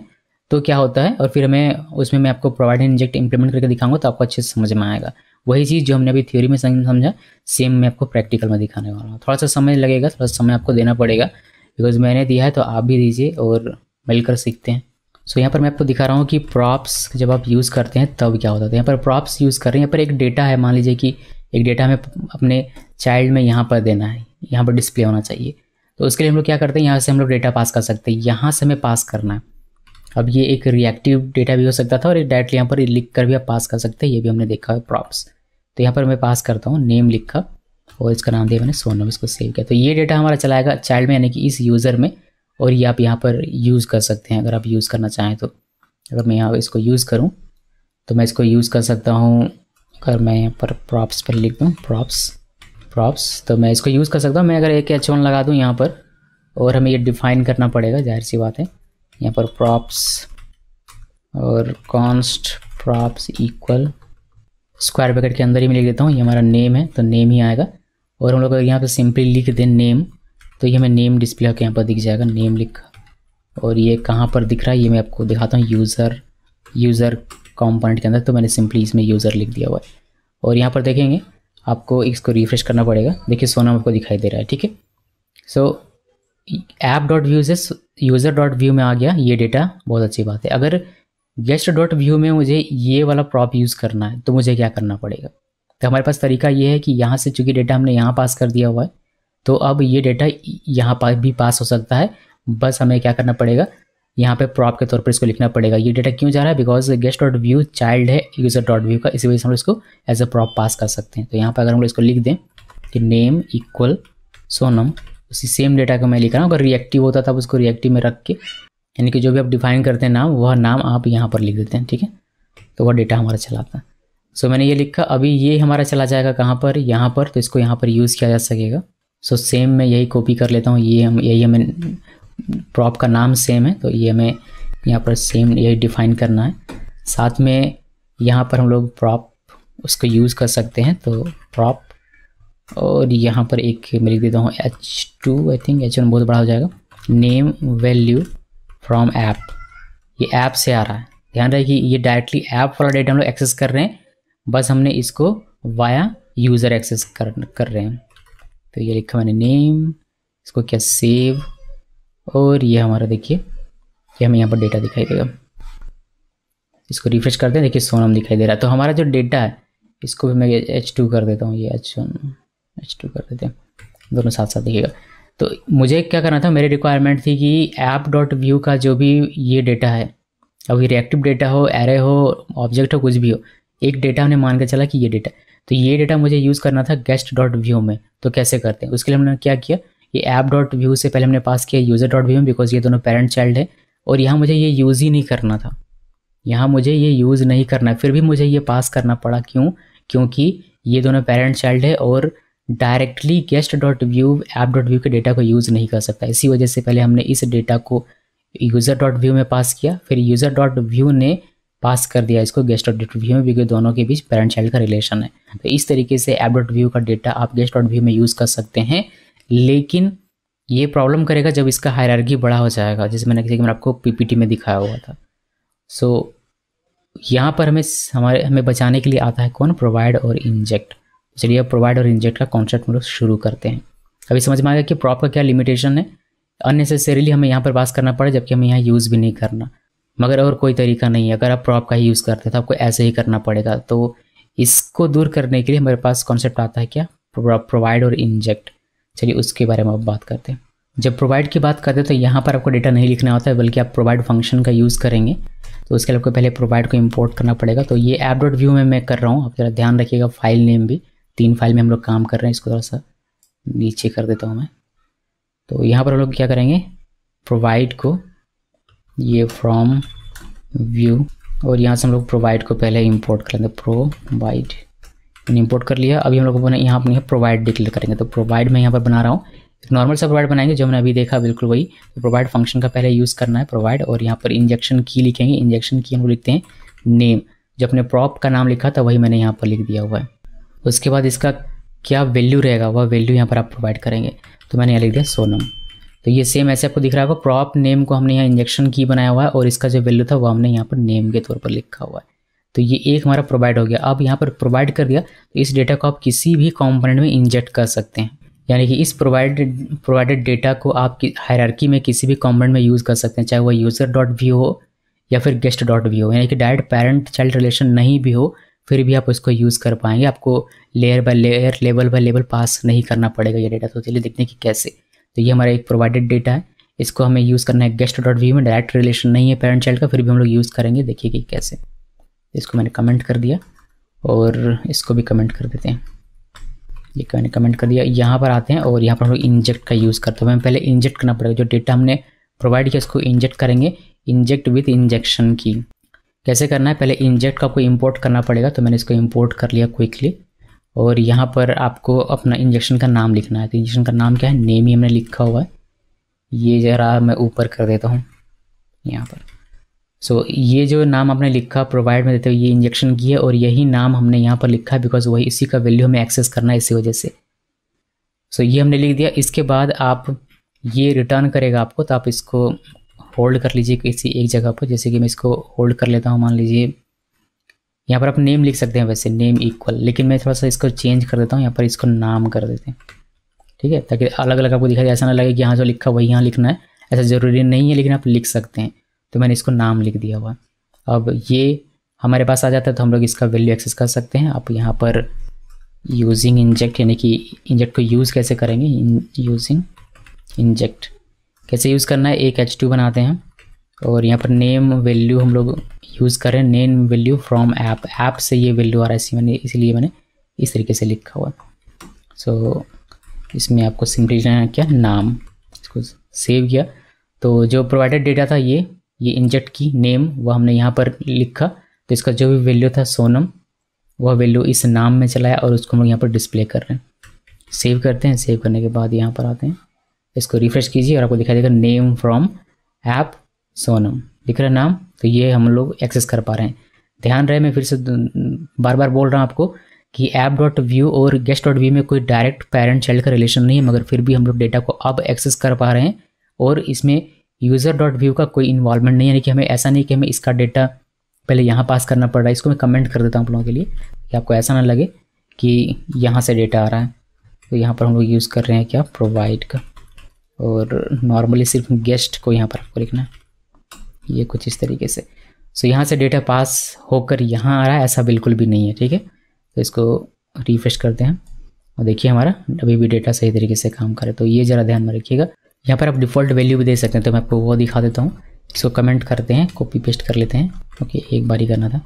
Speaker 1: तो क्या होता है? और फिर हमें उसमें मैं आपको प्रोवाइड इंजेक्ट इंप्लीमेंट करके दिखाऊँगा तो आपको अच्छे से समझ में आएगा। वही चीज़ जो हमने अभी थ्योरी में समझा सेम मैं आपको प्रैक्टिकल में दिखाने वाला हूँ। थोड़ा सा समय लगेगा थोड़ा सा समय आपको देना पड़ेगा बिकॉज़ मैंने दिया है तो आप भी दीजिए और मिलकर सीखते हैं। सो so, यहाँ पर मैं आपको दिखा रहा हूँ कि प्रॉप्स जब आप यूज़ करते हैं तब क्या होता है? यहाँ पर प्रॉप्स यूज़ कर रहे हैं। यहाँ पर एक डेटा है मान लीजिए कि एक डेटा हमें अपने चाइल्ड में यहाँ पर देना है। यहाँ पर डिस्प्ले होना चाहिए। तो उसके लिए हम लोग क्या करते हैं, यहाँ से हम लोग डेटा पास कर सकते हैं। यहाँ से हमें पास करना है। अब ये एक रिएक्टिव डेटा भी हो सकता था और एक डायरेक्टली यहाँ पर लिख कर भी आप पास कर सकते हैं। ये भी हमने देखा है प्रॉप्स तो यहाँ पर मैं पास करता हूँ नेम लिखा और इसका नाम दिया मैंने सोनम इसको सेव किया। तो ये डेटा हमारा चलाएगा चाइल्ड में, यानी कि इस यूज़र में। और ये आप यहाँ पर यूज़ कर सकते हैं, अगर आप यूज़ करना चाहें तो। अगर मैं यहाँ इसको यूज़ करूँ तो मैं इसको यूज़ कर सकता हूँ। अगर मैं यहाँ पर प्रॉप्स पर लिख दूँ प्रॉप्स प्रॉप्स तो मैं इसको यूज़ कर सकता हूँ। मैं अगर एक एच वन लगा दूँ यहाँ पर, और हमें ये डिफ़ाइन करना पड़ेगा, ज़ाहिर सी बात है। यहाँ पर प्रॉप्स और const props equal square bracket के अंदर ही मैं लिख देता हूँ। ये हमारा नेम है तो नेम ही आएगा। और हम लोग अगर यहाँ पर सिंपली लिख दें नेम तो ये हमें नेम डिस्प्ले होकर यहाँ पर दिख जाएगा। नेम लिख। और ये कहाँ पर दिख रहा है, ये मैं आपको दिखाता हूँ। यूज़र यूज़र कॉम्पोनेंट के अंदर। तो मैंने सिंपली इसमें यूज़र लिख दिया हुआ है। और यहाँ पर देखेंगे आपको इसको रिफ्रेश करना पड़ेगा। देखिए सोना आपको दिखाई दे रहा है, ठीक है? सो ऐप डॉट व्यू से यूज़र डॉट व्यू में आ गया, ये डेटा बहुत अच्छी बात है। अगर गेस्ट डॉट व्यू में मुझे ये वाला प्रॉप यूज़ करना है तो मुझे क्या करना पड़ेगा? तो हमारे पास तरीका ये है कि यहाँ से चूँकि डेटा हमने यहाँ पास कर दिया हुआ है तो अब ये डेटा यहाँ पर भी पास हो सकता है। बस हमें क्या करना पड़ेगा? यहाँ पे प्रॉप के तौर पर इसको लिखना पड़ेगा। ये डेटा क्यों जा रहा है? Because guest dot Vue child है यूज़र डॉट व्यू का। इसी वजह से हम लोग इसको एज अ प्रॉप पास कर सकते हैं। तो यहाँ पर अगर हम लोग इसको लिख दें कि नेम इक्वल सोनम उसी सेम डेटा को मैं लिख रहा हूँ। अगर रिएक्टिव होता तब उसको रिएक्टिव में रख के, यानी कि जो भी आप डिफाइन करते हैं नाम, वह नाम आप यहाँ पर लिख देते हैं, ठीक है? तो वह डेटा हमारा चलाता है। सो मैंने ये लिखा, अभी ये हमारा चला जाएगा कहाँ पर? यहाँ पर। तो इसको यहाँ पर यूज़ किया जा सकेगा। सो सेम मैं यही कॉपी कर लेता हूँ। ये हम, यही हमें प्रॉप का नाम सेम है तो ये हमें यहाँ पर सेम यही डिफाइन करना है। साथ में यहाँ पर हम लोग प्रॉप उसको यूज़ कर सकते हैं तो प्रॉप और यहाँ पर एक मैं लिख देता हूँ H two I think H one बहुत बड़ा हो जाएगा। नेम वैल्यू फ्रॉम ऐप ये ऐप से आ रहा है। ध्यान रहे कि ये डायरेक्टली ऐप वाला डेटा हम लोग एक्सेस कर रहे हैं, बस हमने इसको वाया यूज़र एक्सेस कर कर रहे हैं। तो ये लिखा मैंने नेम इसको क्या सेव और ये हमारा देखिए, ये हमें यहाँ पर डेटा दिखाई देगा। इसको रिफ्रेश करते हैं, देखिए सोनम दिखाई दे रहा है। तो हमारा जो डेटा है, इसको भी मैं एच टू कर देता हूँ, ये एच वन एच टू कर देते हैं। दोनों साथ साथ दिखेगा। तो मुझे क्या करना था, मेरी रिक्वायरमेंट थी कि ऐप डॉट व्यू का जो भी ये डेटा है, अब ये रिएक्टिव डेटा हो एरे हो ऑब्जेक्ट हो, कुछ भी हो, एक डेटा हमने मान के चला कि ये डेटा तो ये डेटा मुझे यूज़ करना था गेस्ट डॉट व्यू में। तो कैसे करते हैं? उसके लिए हमने क्या किया? ये ऐप डॉट व्यू से पहले हमने पास किया यूज़र डॉट व्यू में बिकॉज़ ये दोनों पेरेंट चाइल्ड है। और यहाँ मुझे ये यूज़ ही नहीं करना था। यहाँ मुझे ये यूज़ नहीं करना है। फिर भी मुझे ये पास करना पड़ा क्यों? क्योंकि ये दोनों पेरेंट चाइल्ड है और directly guest dot Vue app dot Vue के डेटा को यूज़ नहीं कर सकता। इसी वजह से पहले हमने इस डेटा को यूज़र डॉट व्यू में पास किया। फिर यूज़र डॉट व्यू ने पास कर दिया इसको गेस्ट डॉट व्यू में, क्योंकि दोनों के बीच पेरेंट चाइल्ड का रिलेशन है। तो इस तरीके से ऐप डॉट व्यू का डेटा आप गेस्ट डॉट व्यू में यूज़ कर सकते हैं। लेकिन ये प्रॉब्लम करेगा जब इसका हायरार्की बड़ा हो जाएगा। जैसे मैंने किसी मैंने आपको पीपीटी में दिखाया हुआ था। सो so, यहाँ पर हमें हमारे हमें बचाने के लिए आता है कौन? प्रोवाइड और इंजेक्ट चलिए अब प्रोवाइड और इंजेक्ट का कॉन्सेप्ट हम लोग शुरू करते हैं। अभी समझ में आ गया कि प्रॉप का क्या लिमिटेशन है? अननेसेसरीली हमें यहाँ पर पास करना पड़े जबकि हमें यहाँ यूज़ भी नहीं करना। मगर और कोई तरीका नहीं है। अगर आप प्रॉप का ही यूज़ करते तो आपको ऐसे ही करना पड़ेगा। तो इसको दूर करने के लिए हमारे पास कॉन्सेप्ट आता है क्या? प्रोवाइड और इंजेक्ट चलिए उसके बारे में अब बात करते हैं। जब प्रोवाइड की बात करते हैं तो यहाँ पर आपको डेटा नहीं लिखना होता है, बल्कि आप प्रोवाइड फ़ंक्शन का यूज़ करेंगे। तो उसके लिए आपको पहले प्रोवाइड को इम्पोर्ट करना पड़ेगा। तो ये ऐप डॉट व्यू में मैं कर रहा हूँ। आप ज़रा ध्यान रखिएगा फ़ाइल नेम भी, तीन फ़ाइल में हम लोग काम कर रहे हैं। इसको थोड़ा सा नीचे कर देता हूँ मैं। तो यहाँ पर हम लोग क्या करेंगे? प्रोवाइड को, ये फ्रॉम व्यू और यहाँ से हम लोग प्रोवाइड को पहले इम्पोर्ट कर लेंगे। प्रोवाइड इंपोर्ट कर लिया। अभी हम लोग बना यहाँ अपने प्रोवाइड डिक्लेयर करेंगे। तो प्रोवाइड मैं यहाँ पर बना रहा हूँ। नॉर्मल सा प्रोवाइड बनाएँगे, जो हमने अभी देखा, बिल्कुल वही। तो प्रोवाइड फ़ंक्शन का पहले यूज़ करना है प्रोवाइड और यहाँ पर इंजेक्शन की लिखेंगे। इंजेक्शन की हम लोग लिखते हैं नेम जो अपने प्रॉप का नाम लिखा था, वही मैंने यहाँ पर लिख दिया हुआ है। उसके बाद इसका क्या वैल्यू रहेगा, वह वैल्यू यहाँ पर आप प्रोवाइड करेंगे। तो मैंने यहाँ लिख दिया सोनम तो ये सेम ऐसे आपको दिख रहा होगा। प्रॉप नेम को हमने यहाँ इंजेक्शन की बनाया हुआ है, और इसका जो वैल्यू था वो हमने यहाँ पर नेम के तौर पर लिखा हुआ है। तो ये एक हमारा प्रोवाइड हो गया। अब यहाँ पर प्रोवाइड कर दिया तो इस डेटा को आप किसी भी कॉम्पोनेंट में इंजेक्ट कर सकते हैं। यानी कि इस प्रोवाइडेड प्रोवाइडेड डेटा को आप हायरार्की में किसी भी कॉम्पोनेंट में यूज़ कर सकते हैं, चाहे वह यूज़र डॉट व्यू हो या फिर गेस्ट डॉट व्यू हो। यानी कि डायरेक्ट पेरेंट चाइल्ड रिलेशन नहीं भी हो, फिर भी आप उसको यूज़ कर पाएँगे। आपको layer by layer level by level pass नहीं करना पड़ेगा ये डेटा तो चलिए देखते हैं कि कैसे। तो ये हमारा एक प्रोवाइडेड डेटा है। इसको हमें यूज़ करना है गेस्ट डॉट व्यू में डायरेक्ट रिलेशन नहीं है पेरेंट चाइल्ड का, फिर भी हम लोग यूज़ करेंगे। देखिए कि कैसे। इसको मैंने कमेंट कर दिया और इसको भी कमेंट कर देते हैं। ये मैंने कमेंट कर दिया। यहाँ पर आते हैं और यहाँ पर हम लोग इंजेक्ट का यूज़ करते हैं। हमें पहले इंजेक्ट करना पड़ेगा। जो डेटा हमने प्रोवाइड किया, उसको इंजेक्ट करेंगे। इंजेक्ट विथ इंजेक्शन की। कैसे करना है? पहले इंजेक्ट का आपको इंपोर्ट करना पड़ेगा तो मैंने इसको इंपोर्ट कर लिया क्विकली और यहाँ पर आपको अपना इंजेक्शन का नाम लिखना है। तो इंजेक्शन का नाम क्या है? नेम ही हमने लिखा हुआ है। ये ज़रा मैं ऊपर कर देता हूँ। यहाँ पर। सो so, ये जो नाम आपने लिखा प्रोवाइड में देते हुए ये इंजेक्शन की है और यही नाम हमने यहाँ पर लिखा बिकॉज़ वही इसी का वैल्यू हमें एक्सेस करना है इसी वजह से। सो so, ये हमने लिख दिया। इसके बाद आप ये रिटर्न करेगा आपको तो आप इसको होल्ड कर लीजिए किसी एक जगह पर। जैसे कि मैं इसको होल्ड कर लेता हूँ मान लीजिए। यहाँ पर आप नेम लिख सकते हैं वैसे नेम इक्वल लेकिन मैं थोड़ा सा इसको चेंज कर देता हूँ यहाँ पर इसको नाम कर देते हैं। ठीक है? ताकि अलग अलग आपको दिखाई ऐसा ना लगे कि यहाँ जो लिखा वही यहाँ लिखना है। ऐसा ज़रूरी नहीं है लेकिन आप लिख सकते हैं। तो मैंने इसको नाम लिख दिया हुआ। अब ये हमारे पास आ जाता है तो हम लोग इसका वैल्यू एक्सेस कर सकते हैं। आप यहाँ पर यूजिंग इंजेक्ट यानी कि इंजेक्ट को यूज़ कैसे करेंगे? यूजिंग इंजेक्ट कैसे यूज़ करना है? एक एच टू बनाते हैं। और यहाँ पर नेम वैल्यू हम लोग यूज़ करें name value from app app से ये वैल्यू आ रहा है। इसी मैंने इसीलिए मैंने इस तरीके से लिखा हुआ। सो so, इसमें आपको सिंपली क्या नाम इसको सेव किया। तो जो प्रोवाइडेड डेटा था ये ये इंजेक्ट की नेम वो हमने यहाँ पर लिखा। तो इसका जो भी वैल्यू था सोनम वह वैल्यू इस नाम में चलाया और उसको हम लोग यहाँ पर डिस्प्ले कर रहे हैं। सेव करते हैं। सेव करने के बाद यहाँ पर आते हैं। इसको रिफ्रेश कीजिए और आपको दिखाई देगा नेम फ्रॉम ऐप सोनम दिख रहा नाम? तो ये हम लोग एक्सेस कर पा रहे हैं। ध्यान रहे, मैं फिर से बार बार बोल रहा हूँ आपको कि ऐप डॉट व्यू और गेस्ट डॉट व्यू में कोई डायरेक्ट पेरेंट चाइल्ड का रिलेशन नहीं है, मगर फिर भी हम लोग डेटा को अब एक्सेस कर पा रहे हैं और इसमें यूज़र डॉट व्यू का कोई इन्वॉल्वमेंट नहीं है कि हमें ऐसा नहीं कि हमें इसका डेटा पहले यहाँ पास करना पड़ रहा है, इसको मैं कमेंट कर देता हूँ आप लोगों के लिए, कि आपको ऐसा ना लगे कि यहाँ से डेटा आ रहा है। तो यहाँ पर हम लोग यूज़ कर रहे हैं क्या? प्रोवाइड का। और नॉर्मली सिर्फ़ गेस्ट को यहाँ पर आपको लिखना है। ये कुछ इस तरीके से। सो यहाँ से डेटा पास होकर यहाँ आ रहा है, ऐसा बिल्कुल भी नहीं है, ठीक है? तो इसको रिफ्रेश करते हैं। और देखिए हमारा अभी भी डेटा सही तरीके से काम करे तो ये ज़रा ध्यान में रखिएगा। यहाँ पर आप डिफ़ॉल्ट वैल्यू भी दे सकते हैं तो मैं आपको वो दिखा देता हूँ। इसको कमेंट करते हैं कॉपी पेस्ट कर लेते हैं। ओके, एक बार ही करना था।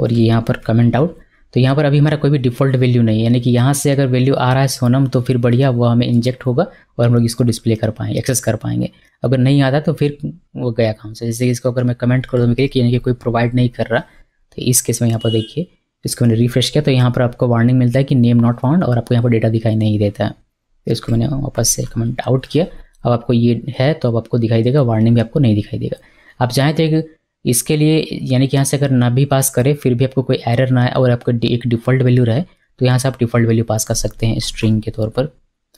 Speaker 1: और ये यहाँ पर कमेंट आउट तो यहाँ पर अभी हमारा कोई भी डिफ़ॉल्ट वैल्यू नहीं है, यानी कि यहाँ से अगर वैल्यू आ रहा है सोनम तो फिर बढ़िया वो हमें इंजेक्ट होगा और हम लोग इसको डिस्प्ले कर पाएँगे एक्सेस कर पाएँगे। अगर नहीं आता तो फिर वो गया काम से। जैसे कि इसको अगर मैं कमेंट कर दूँ कि यानी कि कोई प्रोवाइड नहीं कर रहा। तो इस केस में यहाँ पर देखिए, इसको मैंने रिफ्रेश किया तो यहाँ पर आपको वार्निंग मिलता है कि नेम नॉट फाउंड और आपको यहाँ पर डेटा दिखाई नहीं देता। है तो इसको मैंने वापस से कमेंट आउट किया। अब आपको ये है तो अब आपको दिखाई देगा वार्निंग भी आपको नहीं दिखाई देगा। आप चाहें तो इसके लिए, यानी कि यहाँ से अगर ना भी पास करें, फिर भी आपको कोई एरर ना आए और आपको एक डिफ़ॉल्ट वैल्यू रहे तो यहाँ से आप डिफ़ॉल्ट वैल्यू पास कर सकते हैं स्ट्रिंग के तौर पर।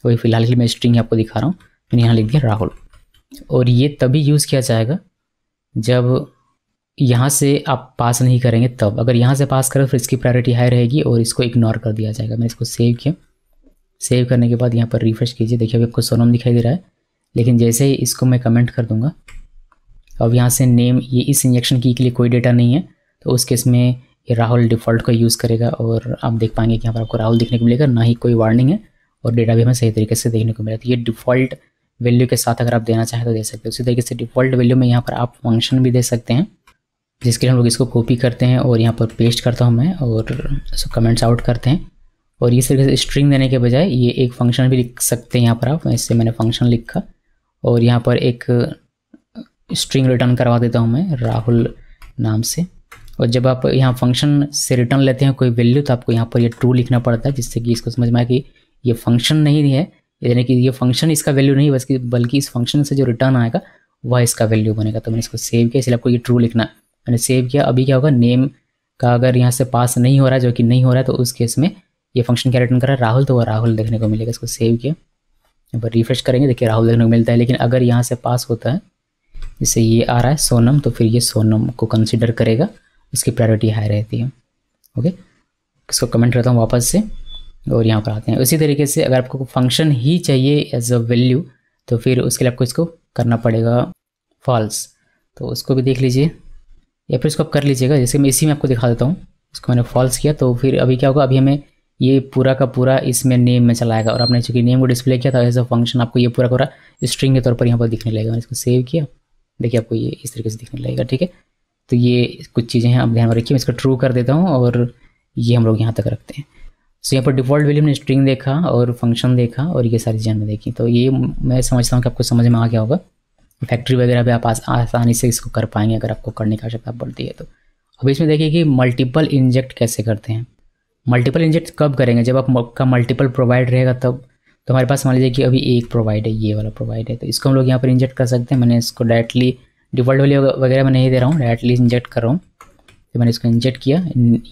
Speaker 1: वही फ़िलहाल के मैं स्ट्रिंग आपको दिखा रहा हूँ। मैंने यहाँ लिख दिया राहुल और ये तभी यूज़ किया जाएगा, जब यहाँ से आप पास नहीं करेंगे तब। अगर यहाँ से पास करें, फिर इसकी प्रायोरिटी हाई रहेगी और इसको इग्नोर कर दिया जाएगा। मैं इसको सेव किया। सेव करने के बाद यहाँ पर रिफ्रेश कीजिए। देखिए, अभी आपको सोनम दिखाई दे रहा है। लेकिन जैसे ही इसको मैं कमेंट कर दूँगा, अब यहाँ से नेम ये इस इंजेक्शन की के लिए कोई डेटा नहीं है तो उस केस में ये राहुल डिफ़ॉल्ट का यूज़ करेगा और आप देख पाएँगे कि यहाँ पर आपको राहुल देखने को मिलेगा, ना ही कोई वार्निंग है और डेटा भी हमें सही तरीके से देखने को मिलेगा तो ये डिफ़ॉल्ट वैल्यू के साथ अगर आप देना चाहें तो दे सकते हो। उसी तरीके से डिफ़ॉल्ट वैल्यू में यहाँ पर आप फ़ंक्शन भी दे सकते हैं, जिसके लिए हम लोग इसको कॉपी करते हैं और यहाँ पर पेस्ट करता हूँ मैं और इसको कमेंट्स आउट करते हैं। और इस तरीके से स्ट्रिंग देने के बजाय ये एक फ़ंक्शन भी लिख सकते हैं यहाँ पर आप, इससे मैंने फ़ंक्शन लिखा। और यहाँ पर एक स्ट्रिंग रिटर्न करवा देता हूँ मैं, राहुल नाम से। और जब आप यहाँ फ़ंक्शन से रिटर्न लेते हैं कोई वैल्यू तो आपको यहाँ पर ये ट्रू लिखना पड़ता है, जिससे कि इसको समझ में आए कि ये फ़ंक्शन नहीं है, यानी कि ये फ़ंक्शन इसका वैल्यू नहीं बल्कि बल्कि इस फ़ंक्शन से जो रिटर्न आएगा, वह इसका वैल्यू बनेगा। तो मैंने इसको सेव किया, इसलिए आपको ये ट्रू लिखना मैंने सेव किया, अभी क्या होगा नेम का अगर यहाँ से पास नहीं हो रहा है, जो कि नहीं हो रहा है तो उस केस में ये फ़ंक्शन क्या रिटर्न कर रहा है, राहुल तो वह राहुल देखने को मिलेगा, इसको सेव किया। यहाँ पर रिफ्रेश करेंगे। देखिए, राहुल देखने को मिलता है, लेकिन अगर यहाँ से पास होता है, जैसे ये आ रहा है सोनम तो फिर ये सोनम को कंसिडर करेगा। इसकी प्रायोरिटी हाई रहती है। ओके इसको कमेंट करता हूँ वापस से, और यहाँ पर आते हैं। उसी तरीके से अगर आपको फ़ंक्शन ही चाहिए एज अ वैल्यू तो फिर उसके लिए आपको इसको करना पड़ेगा फॉल्स तो उसको भी देख लीजिए, या फिर इसको आप कर लीजिएगा। जैसे मैं इसी में आपको दिखा देता हूँ। इसको मैंने फॉल्स किया तो फिर अभी क्या होगा? अभी हमें ये पूरा का पूरा इसमें नेम में चलाएगा। और आपने चूँकि नेम को डिस्प्ले किया था एज अ फ़ंक्शन आपको ये पूरा पूरा स्ट्रिंग के तौर पर यहाँ पर दिखने लगेगा। इसको सेव किया। देखिए आपको ये इस तरीके से दिखने लगेगा, ठीक है? तो ये कुछ चीज़ें हैं, आप ध्यान में रखिए। मैं इसका ट्रू कर देता हूँ और ये हम लोग यहाँ तक रखते हैं। सो यहाँ पर डिफ़ॉल्ट वैल्यू में स्ट्रिंग देखा और फ़ंक्शन देखा और ये सारी चीज़ें हमने देखी। तो ये मैं समझता हूँ कि आपको समझ में आ गया होगा। फैक्ट्री वगैरह भी आप आसानी से इसको कर पाएँगे अगर आपको करने की आवश्यकता पड़ती है तो। अब इसमें देखिए कि मल्टीपल इंजेक्ट कैसे करते हैं। मल्टीपल इंजेक्ट कब करेंगे? जब आपका मल्टीपल प्रोवाइड रहेगा तब तो हमारे पास मान लीजिए कि अभी एक प्रोवाइड है, ये वाला प्रोवाइड है तो इसको हम लोग यहाँ पर इंजेक्ट कर सकते हैं। मैंने इसको डायरेक्टली डिफ़ॉल्ट वैल्यू वगैरह मैं नहीं दे रहा हूँ डायरेक्टली इंजेक्ट कर रहा हूँ। तो मैंने इसको इंजेक्ट किया।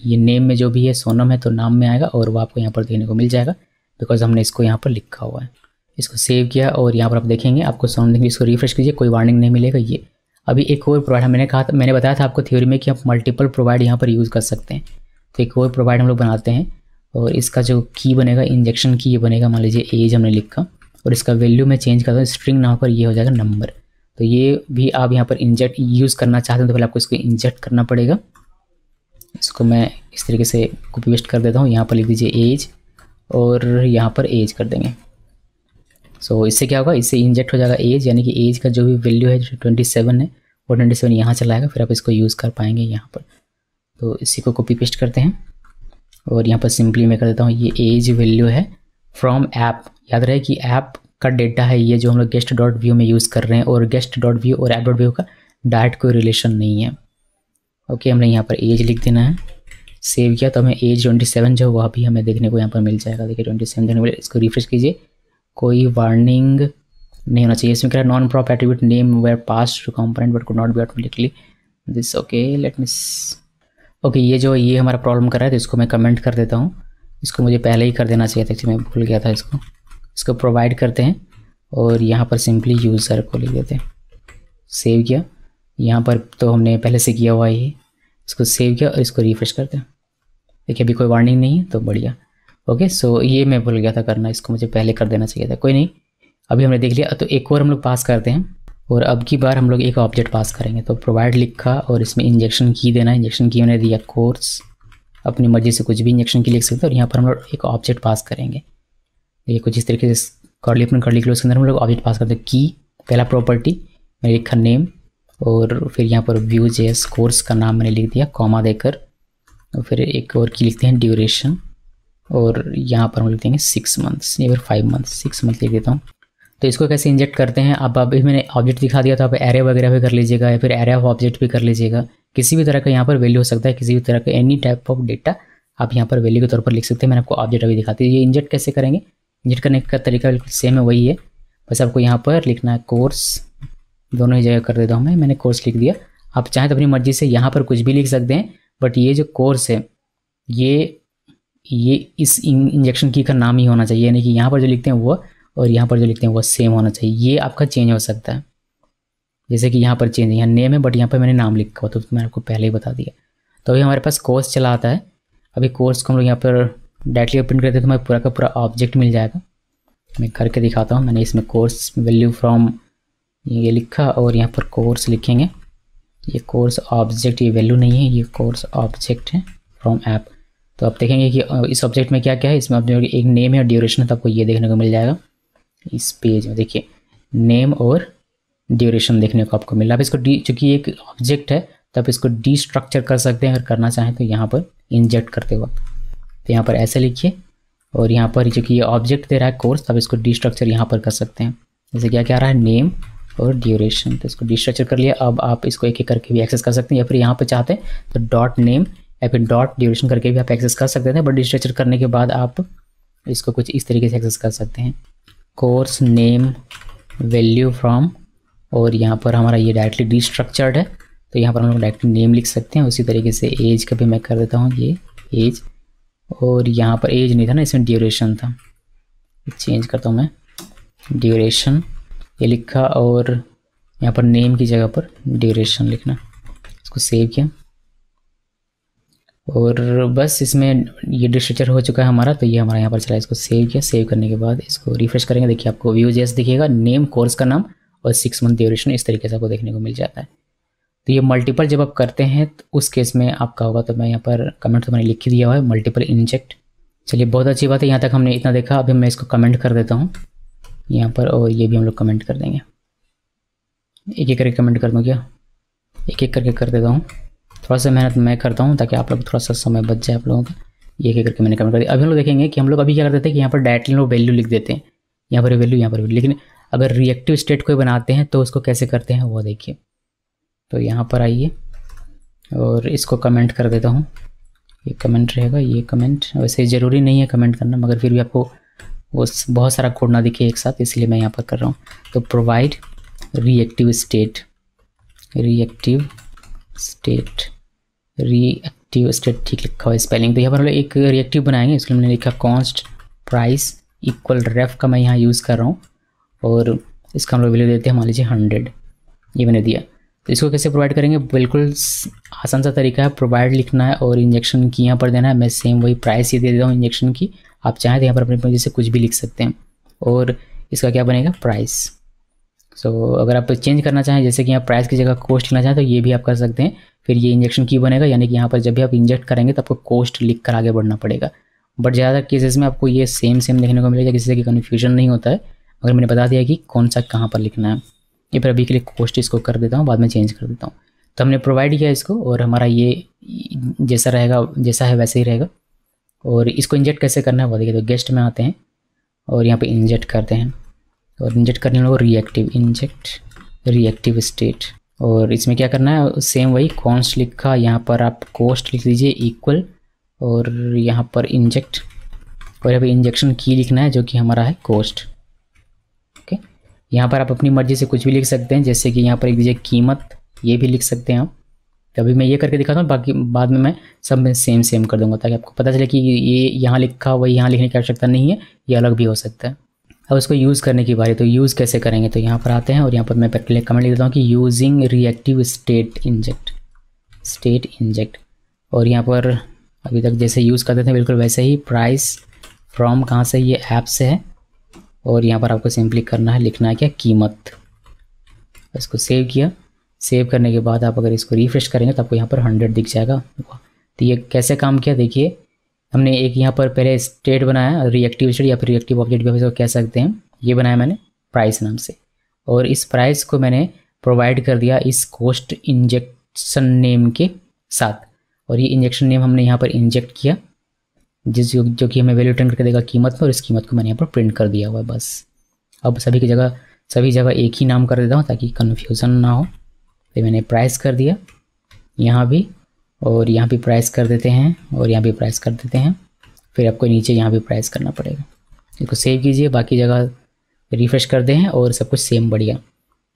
Speaker 1: ये नेम में जो भी है सोनम है तो नाम में आएगा और वो आपको यहाँ पर देखने को मिल जाएगा बिकॉज़ हमने इसको यहाँ पर लिखा हुआ है। इसको सेव किया और यहाँ पर आप देखेंगे, आपको सोनम देखेंगे, इसको रिफ्रेश कीजिए, कोई वार्निंग नहीं मिलेगा ये। अभी एक और प्रोवाइड मैंने कहा था, मैंने बताया था आपको थ्योरी में कि आप मल्टीपल प्रोवाइड यहाँ पर यूज़ कर सकते हैं। तो एक और प्रोवाइड हम लोग बनाते हैं और इसका जो की बनेगा इंजेक्शन की ये बनेगा मान लीजिए एज हमने लिखा और इसका वैल्यू मैं चेंज करता हूँ स्ट्रिंग ना होकर ये हो जाएगा नंबर तो ये भी आप यहाँ पर इंजेक्ट यूज़ करना चाहते हैं तो पहले आपको इसको इंजेक्ट करना पड़ेगा। इसको मैं इस तरीके से कॉपी पेस्ट कर देता हूँ। यहाँ पर लिख दीजिए एज और यहाँ पर एज कर देंगे। सो so, इससे क्या होगा? इससे इंजेक्ट हो जाएगा एज यानी कि एज का जो भी वैल्यू है जो ट्वेंटी सेवन है वो ट्वेंटी सेवन यहाँ चला आएगा फिर आप इसको यूज़ कर पाएँगे यहाँ पर। तो इसी को कॉपी पेस्ट करते हैं। और यहाँ पर सिंपली मैं कर देता हूँ, ये एज वैल्यू है। फ्रॉम ऐप याद रहे कि ऐप का डेटा है, ये जो हम लोग गेस्ट डॉट व्यू में यूज़ कर रहे हैं, और गेस्ट डॉट व्यू और ऐप डॉट व्यू का डायरेक्ट कोई रिलेशन नहीं है। ओके हमने यहाँ पर एज लिख देना है। सेव किया तो हमें एज ट्वेंटी सेवन जो वह भी हमें देखने को यहाँ पर मिल जाएगा। देखिए ट्वेंटी सेवन देखने को इसको रिफ्रेश कीजिए। कोई वार्निंग नहीं होना चाहिए। इसमें क्या non prop attribute name were pass to component but could not be automatically this okay let miss okay, ये जो ये हमारा प्रॉब्लम कर रहा है तो इसको मैं कमेंट कर देता हूँ। इसको मुझे पहले ही कर देना चाहिए था मैं भूल गया था इसको। इसको प्रोवाइड करते हैं और यहाँ पर सिंपली यूज़र को लिख देते हैं। सेव किया। यहाँ पर तो हमने पहले से किया हुआ ही इसको सेव किया और इसको रिफ्रेश करते हैं। देखिए, अभी कोई वार्निंग नहीं है तो बढ़िया। ओके सो ये मैं भूल गया था करना, इसको मुझे पहले कर देना चाहिए था। कोई नहीं, अभी हमने देख लिया। तो एक और हम लोग पास करते हैं। और अब की बार हम लोग एक ऑब्जेक्ट पास करेंगे। तो प्रोवाइड लिखा और इसमें इंजेक्शन की देना इंजेक्शन की मैंने दिया कोर्स अपनी मर्ज़ी से कुछ भी इंजेक्शन की लिख सकते हैं और यहाँ पर हम लोग एक ऑब्जेक्ट पास करेंगे। ये कुछ इस तरीके से करली अपने करली क्लोज के अंदर हम लोग ऑब्जेक्ट पास करते हैं। की, पहला प्रॉपर्टी मैंने लिखा नेम और फिर यहाँ पर व्यू जेस कोर्स का नाम मैंने लिख दिया कॉमा देकर। और फिर एक और की लिखते हैं ड्यूरेशन और यहाँ पर हम लिख देंगे सिक्स मंथ्स या फिर फाइव मंथ्स सिक्स मंथ लिख देता हूँ। तो इसको कैसे इंजेक्ट करते हैं? अब अभी मैंने ऑब्जेक्ट दिखा दिया तो आप एरे वगैरह भी कर लीजिएगा या फिर एरे ऑफ़ ऑब्जेक्ट भी कर लीजिएगा। किसी भी तरह का यहाँ पर वैल्यू हो सकता है, किसी भी तरह का एनी टाइप ऑफ़ डेटा आप यहाँ पर वैल्यू के तौर पर लिख सकते हैं। मैंने आपको ऑब्जेक्ट अभी दिखाती है। ये इंजेक्ट कैसे करेंगे? इंजेक्ट करने का तरीका बिल्कुल सेम है, वही है। बस आपको यहाँ पर लिखना है कोर्स दोनों ही जगह कर देता हूँ मैं। मैंने कोर्स लिख दिया। आप चाहें तो अपनी मर्ज़ी से यहाँ पर कुछ भी लिख सकते हैं बट ये जो कोर्स है, ये ये इस इंजेक्शन की का नाम ही होना चाहिए। यानी कि यहाँ पर जो लिखते हैं वो और यहाँ पर जो लिखते हैं वो सेम होना चाहिए। ये आपका चेंज हो सकता है। जैसे कि यहाँ पर चेंज यहाँ नेम है बट यहाँ पर मैंने नाम लिखा हुआ तो मैंने आपको पहले ही बता दिया। तो अभी हमारे पास कोर्स चला आता है। अभी कोर्स को हम लोग यहाँ पर डायरेक्टली प्रिंट करते हैं तो हमें पूरा का पूरा ऑब्जेक्ट मिल जाएगा। मैं करके दिखाता हूँ। मैंने इसमें कोर्स वैल्यू फ्रॉम ये लिखा और यहाँ पर कोर्स लिखेंगे। ये कोर्स ऑब्जेक्ट ये वैल्यू नहीं है, ये कोर्स ऑब्जेक्ट है फ्रॉम ऐप तो आप देखेंगे कि इस ऑब्जेक्ट में क्या क्या है? इसमें आपने एक नेम है और ड्यूरेशन है तो आपको ये देखने को मिल जाएगा। इस पेज में। देखिए नेम और ड्यूरेशन देखने को आपको मिल है। इसको डी चूँकि एक ऑब्जेक्ट है तो आप इसको डी स्ट्रक्चर कर सकते हैं। अगर करना चाहें तो यहाँ पर इंजेक्ट करते वक्त। तो यहाँ पर ऐसे लिखिए। और यहाँ पर चूँकि ये ऑब्जेक्ट दे रहा है कोर्स तब इसको डी स्ट्रक्चर यहाँ पर कर सकते हैं। जैसे क्या क्या रहा है? नेम और ड्यूरेशन तो इसको डी स्ट्रक्चर कर लिया। अब आप इसको एक एक करके भी एक्सेस कर सकते हैं। या फिर यहाँ पर चाहते हैं तो डॉट नेम या फिर डॉट ड्यूरेशन करके भी आप एक्सेस कर सकते थे। बट डी स्ट्रक्चर करने के बाद आप इसको कुछ इस तरीके से एक्सेस कर सकते हैं। कोर्स नेम वैल्यू फ्रॉम और यहाँ पर हमारा ये डायरेक्टली डी स्ट्रक्चर्ड है। तो यहाँ पर हम लोग डायरेक्टली नेम लिख सकते हैं। उसी तरीके से एज का भी मैं कर देता हूँ। ये एज और यहाँ पर एज नहीं था ना, इसमें ड्यूरेशन था। चेंज करता हूँ मैं। ड्यूरेशन ये लिखा और यहाँ पर नेम की जगह पर ड्यूरेशन लिखना। इसको सेव किया। और बस इसमें ये डिस्ट्रक्चर हो चुका है हमारा तो ये हमारा यहाँ पर चला, इसको सेव किया। सेव करने के बाद इसको रिफ्रेश करेंगे। देखिए, आपको व्यू जैस दिखेगा नेम कोर्स का नाम और सिक्स मंथ ड्यूरेशन इस तरीके से आपको देखने को मिल जाता है। तो ये मल्टीपल जब आप करते हैं तो उस केस में आपका होगा तो मैं यहाँ पर कमेंट तो मैंने लिख ही दिया हुआ है मल्टीपल इंजेक्ट चलिए, बहुत अच्छी बात है, यहाँ तक हमने इतना देखा। अभी मैं इसको कमेंट कर देता हूँ, यहाँ पर और ये भी हम लोग कमेंट कर देंगे। एक एक करके कमेंट कर दूँ क्या? एक एक करके कर देता हूँ। थोड़ा सा मेहनत मैं करता हूँ ताकि आप लोग थोड़ा सा समय बच जाए आप लोगों का। ये एक करके मैंने कमेंट कर दिया। अभी हम लोग देखेंगे कि हम लोग अभी क्या करते हैं कि यहाँ पर डायरेक्टली लोग वैल्यू लिख देते हैं। यहाँ पर वैल्यू यहाँ पर वैल्यू लेकिन अगर रिएक्टिव स्टेट कोई बनाते हैं तो उसको कैसे करते हैं वो देखिए। तो यहाँ पर आइए और इसको कमेंट कर देता हूँ। ये कमेंट रहेगा, ये कमेंट वैसे ज़रूरी नहीं है कमेंट करना, मगर फिर भी आपको वो बहुत सारा कोड ना दिखे एक साथ, इसलिए मैं यहाँ पर कर रहा हूँ। तो provide reactive state reactive state reactive state ठीक लिखा हुआ स्पेलिंग तो यहाँ पर हम लोग एक रिएक्टिव बनाएँगे इसलिए मैंने लिखा कॉन्स्ट प्राइस इक्वल रेफ का मैं यहाँ यूज़ कर रहा हूँ, और इसका हम लोग वैल्यू देते हैं, मान लीजिए हंड्रेड ये मैंने दिया। तो इसको कैसे प्रोवाइड करेंगे? बिल्कुल आसान सा तरीका है प्रोवाइड लिखना है और इंजेक्शन की यहाँ पर देना है। मैं सेम वही प्राइस ही दे देता हूँ इंजेक्शन की। आप चाहें तो यहाँ पर अपने मर्ज़ी से कुछ भी लिख सकते हैं। और इसका क्या बनेगा? प्राइस सो so, अगर आप चेंज करना चाहें जैसे कि यहाँ प्राइस की जगह कोस्ट लिखना चाहें तो ये भी आप कर सकते हैं। फिर ये इंजेक्शन की बनेगा यानी कि यहाँ पर जब भी आप इंजेक्ट करेंगे तो आपको कोस्ट लिख कर आगे बढ़ना पड़ेगा। बट ज़्यादातर केसेस में आपको ये सेम सेम देखने को मिलेगा किसी से कि कन्फ्यूज़न नहीं होता है। अगर मैंने बता दिया कि कौन सा कहाँ पर लिखना है ये फिर अभी के लिए कोस्ट इसको कर देता हूँ बाद में चेंज कर देता हूँ। तो हमने प्रोवाइड किया इसको और हमारा ये जैसा रहेगा जैसा है वैसे ही रहेगा। और इसको इंजेक्ट कैसे करना है वो देखिए तो गेस्ट में आते हैं और यहाँ पर इंजेक्ट करते हैं। और इंजेक्ट करने वाले रिएक्टिव इंजेक्ट रिएक्टिव स्टेट और इसमें क्या करना है? सेम वही कॉन्स्ट लिखा, यहाँ पर आप कॉस्ट लिख दीजिए इक्वल और यहाँ पर इंजेक्ट और यहाँ पर इंजेक्शन की लिखना है जो कि हमारा है कॉस्ट ओके यहाँ पर आप अपनी मर्ज़ी से कुछ भी लिख सकते हैं, जैसे कि यहाँ पर लिख दीजिए कीमत, ये भी लिख सकते हैं आप। तो अभी मैं ये करके दिखाता हूँ, बाकी बाद में मैं सब में सेम सेम कर दूँगा, ताकि आपको पता चले कि ये यहाँ लिखा, वही यहाँ लिखने की आवश्यकता नहीं है, ये अलग भी हो सकता है। अब इसको यूज़ करने की बारी तो यूज़ कैसे करेंगे? तो यहाँ पर आते हैं और यहाँ पर मैं पहले कमेंट लिख देता हूँ कि using reactive state inject state inject और यहाँ पर अभी तक जैसे यूज़ करते थे, बिल्कुल वैसे ही प्राइस फ्रॉम कहाँ से, ये ऐप से है। और यहाँ पर आपको सिंपली करना है, लिखना है क्या? कीमत। इसको सेव किया। सेव करने के बाद आप अगर इसको रिफ्रेश करेंगे तो आपको यहाँ पर हंड्रेड दिख जाएगा। तो ये कैसे काम किया? देखिए हमने एक यहाँ पर पहले स्टेट बनाया रिएक्टिव स्टेट या फिर रिएक्टिव ऑब्जेक्ट भी कह सकते हैं। ये बनाया मैंने प्राइस नाम से। और इस प्राइस को मैंने प्रोवाइड कर दिया इस कोस्ट इंजेक्शन नेम के साथ। और ये इंजेक्शन नेम हमने यहाँ पर इंजेक्ट किया जिस जो, जो कि हमें वैल्यू रिटर्न करके देगा कीमत में और इस कीमत को मैंने यहाँ पर प्रिंट कर दिया हुआ है बस। अब सभी की जगह सभी जगह एक ही नाम कर देता हूँ ताकि कन्फ्यूज़न ना हो। तो मैंने प्राइस कर दिया। यहाँ भी और यहाँ भी प्राइस कर देते हैं और यहाँ भी प्राइस कर देते हैं। फिर आपको नीचे यहाँ भी प्राइस करना पड़ेगा। इसको सेव कीजिए, बाकी जगह रिफ़्रेश कर दें और सब कुछ सेम बढ़िया।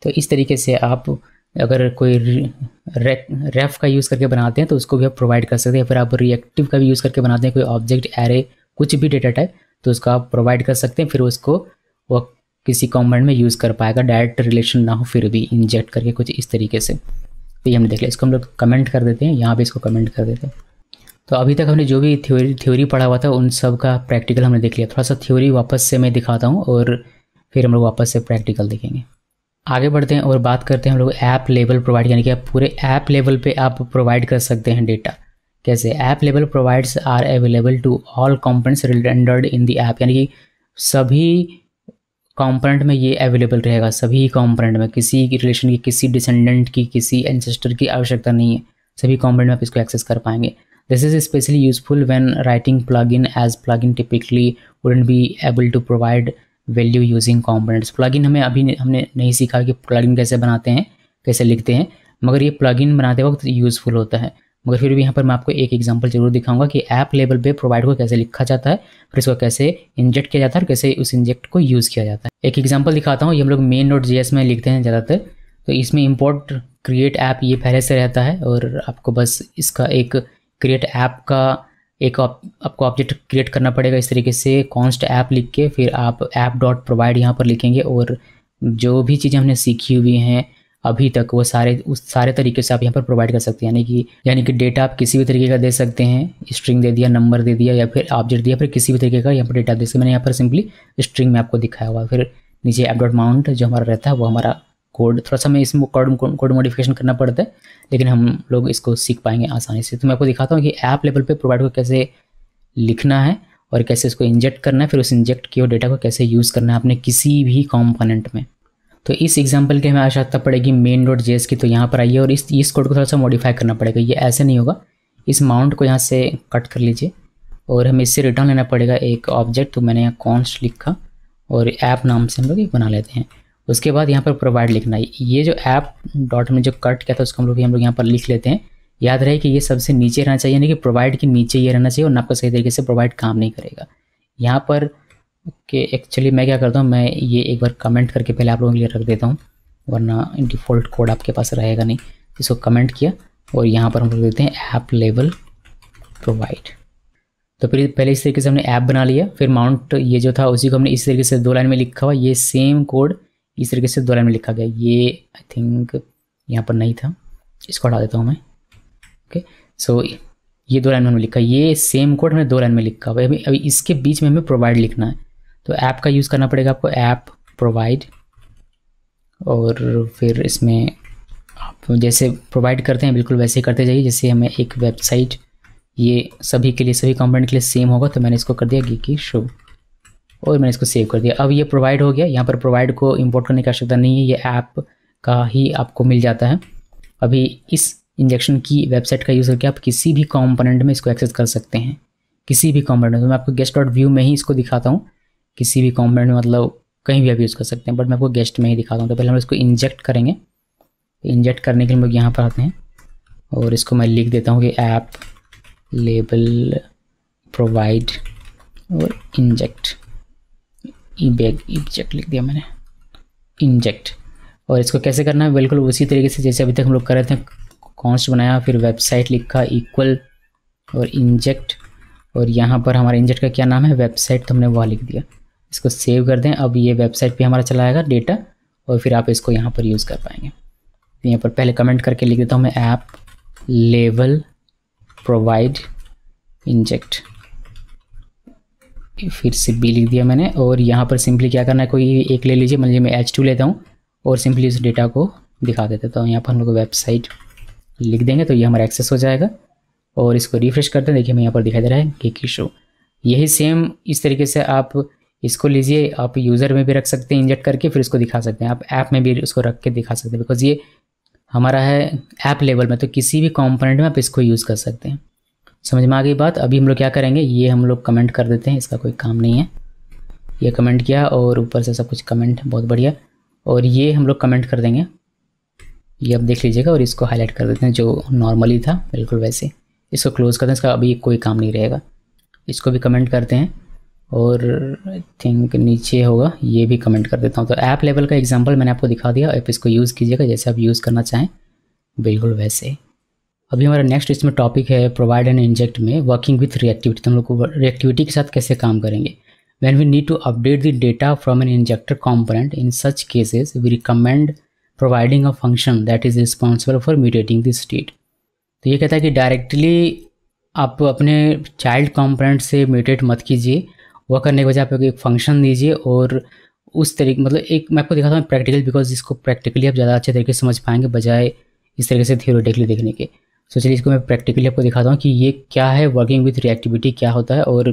Speaker 1: तो इस तरीके से आप अगर कोई रेफ का यूज़ करके बनाते हैं तो उसको भी आप प्रोवाइड कर सकते हैं। फिर आप रिएक्टिव का भी यूज़ करके बनाते हैं, कोई ऑब्जेक्ट एरे कुछ भी डेटा टाइप तो उसको आप प्रोवाइड कर सकते हैं। फिर उसको वह किसी कॉम्पोनेंट में यूज़ कर पाएगा। डायरेक्ट रिलेशन ना हो, फिर भी इंजेक्ट करके कुछ इस तरीके से। तो ये हमने देख लिया। इसको हम लोग कमेंट कर देते हैं, यहाँ पे इसको कमेंट कर देते हैं। तो अभी तक हमने जो भी थ्योरी थ्योरी पढ़ा हुआ था, उन सब का प्रैक्टिकल हमने देख लिया। थोड़ा सा थ्योरी वापस से मैं दिखाता हूँ और फिर हम लोग वापस से प्रैक्टिकल देखेंगे। आगे बढ़ते हैं और बात करते हैं हम लोग ऐप लेवल प्रोवाइड यानी कि आप पूरे ऐप लेवल पे आप प्रोवाइड कर सकते हैं डेटा कैसे? App level provides are available to all components rendered in the app यानी कि सभी कंपोनेंट में ये अवेलेबल रहेगा। सभी कॉम्पोनेंट में किसी रिलेशन की, किसी डिसेंडेंट की, किसी एंसेस्टर की आवश्यकता नहीं है। सभी कंपोनेंट में आप इसको एक्सेस कर पाएँगे। This is specially useful when writing plugin as plugin typically wouldn't be able to provide value using components plugin हमें अभी हमने नहीं सीखा कि प्लगइन कैसे बनाते हैं, कैसे लिखते हैं, मगर ये प्लगइन बनाते वक्त यूज़फुल होता है। मगर फिर भी यहाँ पर मैं आपको एक एग्जांपल ज़रूर दिखाऊँगा कि ऐप लेवल पे प्रोवाइड को कैसे लिखा जाता है फिर इसको कैसे इंजेक्ट किया जाता है और कैसे उस इंजेक्ट को यूज़ किया जाता है। एक एग्ज़ाम्पल दिखाता हूँ ये हम लोग मेन नोट जी में लिखते हैं ज़्यादातर। तो इसमें इम्पोर्ट क्रिएट ऐप ये पहले से रहता है और आपको बस इसका एक क्रिएट ऐप का एक आप, आपको ऑब्जेक्ट क्रिएट करना पड़ेगा। इस तरीके से कॉन्स्ट ऐप लिख के फिर आप ऐप डॉट प्रोवाइड यहाँ पर लिखेंगे और जो भी चीज़ें हमने सीखी हुई हैं अभी तक वो सारे, उस सारे तरीके से आप यहाँ पर प्रोवाइड कर सकते हैं। यानी कि यानी कि डेटा आप किसी भी तरीके का दे सकते हैं स्ट्रिंग दे दिया नंबर दे दिया, या फिर ऑब्जेक्ट दिया, फिर किसी भी तरीके का यहाँ पर डेटा दे सकते मैंने यहाँ पर सिंपली स्ट्रिंग में आपको दिखाया हुआ फिर नीचे ऐप डॉट माउंट जो हमारा रहता है, वो हमारा कोड थोड़ा सा हमें इसमें कोड कोड मॉडिफिकेशन करना पड़ता है, लेकिन हम लोग इसको सीख पाएँगे आसानी से। तो मैं आपको दिखाता हूँ कि ऐप लेवल पे प्रोवाइड को कैसे लिखना है और कैसे इसको इंजेक्ट करना है। फिर उस इंजेक्ट किए डेटा को कैसे यूज़ करना है अपने किसी भी कॉम्पोनेंट में। तो इस एग्ज़ाम्पल के हमें आवश्यकता पड़ेगी मेन डॉट जेस की तो यहाँ पर आइए और इस इस कोड को थोड़ा सा मॉडिफाई करना पड़ेगा। ये ऐसे नहीं होगा। इस माउंट को यहाँ से कट कर लीजिए और हमें इससे रिटर्न लेना पड़ेगा एक ऑब्जेक्ट तो मैंने यहाँ कॉन्स्ट लिखा और ऐप नाम से हम लोग बना लेते हैं। उसके बाद यहाँ पर प्रोवाइड लिखना है। ये जो ऐप डॉट में जो कट किया था, उसको हम लोग हम लोग यहाँ पर लिख लेते हैं। याद रहे कि ये सबसे नीचे रहना चाहिए, यानी कि प्रोवाइड के नीचे ये रहना चाहिए और आपको सही तरीके से प्रोवाइड काम नहीं करेगा। यहाँ पर कि एक्चुअली मैं क्या करता हूँ, मैं ये एक बार कमेंट करके पहले आप लोगों के लिए रख देता हूँ, वरना डिफ़ॉल्ट कोड आपके पास रहेगा नहीं। इसको कमेंट किया और यहाँ पर हम लोग देते हैं ऐप लेवल प्रोवाइड तो फिर पहले इस तरीके से हमने ऐप बना लिया, फिर माउंट ये जो था उसी को हमने इस तरीके से दो लाइन में लिखा हुआ, ये सेम कोड इस तरीके से दो लाइन में लिखा गया। ये आई थिंक यहाँ पर नहीं था, इसको हटा देता हूँ मैं। ओके सो ये दो लाइन में हमने लिखा, ये सेम कोड हमने दो लाइन में लिखा हुआ है। अभी अभी इसके बीच में हमें प्रोवाइड लिखना है। तो ऐप का यूज़ करना पड़ेगा आपको, ऐप प्रोवाइड और फिर इसमें आप जैसे प्रोवाइड करते हैं, बिल्कुल वैसे ही करते जाइए, जैसे हमें एक वेबसाइट ये सभी के लिए, सभी कंपोनेंट के लिए सेम होगा तो मैंने इसको कर दिया गी की शो और मैंने इसको सेव कर दिया। अब ये प्रोवाइड हो गया, यहाँ पर प्रोवाइड को इंपोर्ट करने की आवश्यकता नहीं है, ये ऐप का ही आपको मिल जाता है। अभी इस इंजेक्शन की वेबसाइट का यूज़ करके आप किसी भी कॉम्पोनेंट में इसको एक्सेस कर सकते हैं, किसी भी कॉम्पोनेंट में। तो मैं आपको गेस्ट डॉट व्यू में ही इसको दिखाता हूँ। किसी भी कंपोनेंट में मतलब कहीं भी आप यूज़ कर सकते हैं बट मैं आपको गेस्ट में ही दिखाता हूँ। तो पहले हम इसको इंजेक्ट करेंगे। इंजेक्ट करने के लिए लोग यहाँ पर आते हैं और इसको मैं लिख देता हूँ कि ऐप लेबल प्रोवाइड और इंजेक्ट ई बैग इंजेक्ट लिख दिया मैंने। इंजेक्ट और इसको कैसे करना है? बिल्कुल उसी तरीके से जैसे अभी तक हम लोग कर रहे थे कॉन्स्ट बनाया, फिर वेबसाइट लिखा इक्वल और इंजेक्ट और यहाँ पर हमारे इंजेक्ट का क्या नाम है? वेबसाइट तो हमने वह लिख दिया। इसको सेव कर दें। अब ये वेबसाइट पे हमारा चला आएगा डेटा और फिर आप इसको यहाँ पर यूज़ कर पाएँगे। तो यहाँ पर पहले कमेंट करके लिख देता हूँ मैं ऐप लेवल प्रोवाइड इंजेक्ट। फिर से बी लिख दिया मैंने और यहाँ पर सिंपली क्या करना है, कोई एक ले लीजिए, मान लीजिए मैं एच टू लेता हूँ और सिंपली उस डेटा को दिखा देता हूँ। यहाँ पर हम लोग वेबसाइट लिख देंगे तो ये हमारा एक्सेस हो जाएगा और इसको रिफ्रेश करते हैं। देखिए हमें यहाँ पर दिखाई दे रहा है की शो यही सेम इस तरीके से आप इसको लीजिए, आप यूज़र में भी रख सकते हैं इंजेक्ट करके, फिर इसको दिखा सकते हैं। आप ऐप में भी उसको रख के दिखा सकते हैं। बिकॉज़ ये हमारा है ऐप लेवल में तो किसी भी कंपोनेंट में आप इसको यूज़ कर सकते हैं। समझ में आ गई बात? अभी हम लोग क्या करेंगे, ये हम लोग कमेंट कर देते हैं, इसका कोई काम नहीं है। ये कमेंट किया और ऊपर से सब कुछ कमेंट बहुत बढ़िया। और ये हम लोग कमेंट कर देंगे। ये अब देख लीजिएगा और इसको हाईलाइट कर देते हैं, जो नॉर्मली था, बिल्कुल वैसे। इसको क्लोज़ करते हैं इसका अभी कोई काम नहीं रहेगा। इसको भी कमेंट करते हैं। और आई थिंक नीचे होगा, ये भी कमेंट कर देता हूँ। तो ऐप लेवल का एग्जांपल मैंने आपको दिखा दिया, आप इसको यूज़ कीजिएगा, जैसे आप यूज़ करना चाहें। बिल्कुल वैसे। अभी हमारा नेक्स्ट इसमें टॉपिक है प्रोवाइड एंड इंजेक्ट में वर्किंग विथ रिएक्टिविटी हम लोग को रिएक्टिविटी के साथ कैसे काम करेंगे? When we need to update the data from an injector component in such cases we recommend providing a function that is responsible for mutating the state तो ये कहता है कि डायरेक्टली आप अपने चाइल्ड कॉम्पोनेंट से म्यूटेट मत कीजिए। वह करने के बजाय आप एक फ़ंक्शन दीजिए और उस तरीके मतलब एक मैं आपको दिखाता हूँ प्रैक्टिकल बिकॉज़ इसको प्रैक्टिकली आप ज़्यादा अच्छे तरीके से समझ पाएँगे बजाय इस तरीके से थियोरेटिकली देखने के। सो चलिए इसको मैं प्रैक्टिकली आपको दिखाता हूँ कि ये क्या है वर्किंग विथ रिएक्टिविटी क्या होता है और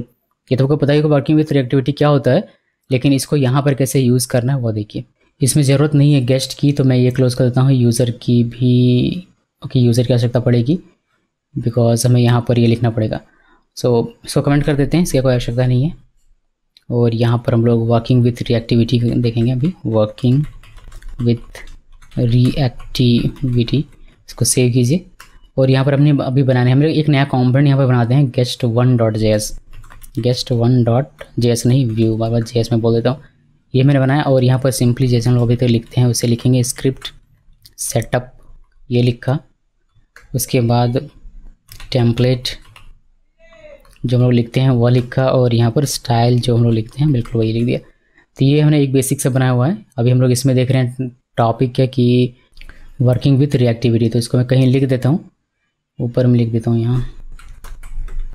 Speaker 1: ये तो आपको पता ही वर्किंग विथ रिएक्टिविटी क्या होता है लेकिन इसको यहाँ पर कैसे यूज़ करना है वो देखिए। इसमें ज़रूरत नहीं है गेस्ट की तो मैं ये क्लोज़ कर देता हूँ यूज़र की भी ओके यूज़र की आवश्यकता पड़ेगी बिकॉज़ हमें यहाँ पर ये लिखना पड़ेगा। सो so, इसको कमेंट कर देते हैं इसकी कोई आवश्यकता नहीं है। और यहाँ पर हम लोग वर्किंग विथ रिएक्टिविटी देखेंगे अभी। वर्किंग विथ रिएक्टिविटी इसको सेव कीजिए। और यहाँ पर हमने अभी बनाने हम लोग एक नया कॉम्पोनेंट यहाँ पर बनाते हैं guest one dot J S guest one dot J S नहीं व्यू बार बार जे एस में बोल देता हूँ। ये मैंने बनाया और यहाँ पर सिंपली जैसे हम लोग अभी तक लिखते हैं, उसे लिखेंगे स्क्रिप्ट सेटअप ये लिखा। उसके बाद टेम्पलेट जो हम लोग लिखते हैं, वह लिखा और यहाँ पर स्टाइल जो हम लोग लिखते हैं, बिल्कुल वही लिख दिया। तो ये हमने एक बेसिक से बनाया हुआ है। अभी हम लोग इसमें देख रहे हैं टॉपिक है कि वर्किंग विथ रिएक्टिविटी तो इसको मैं कहीं लिख देता हूँ। ऊपर में लिख देता हूँ यहाँ।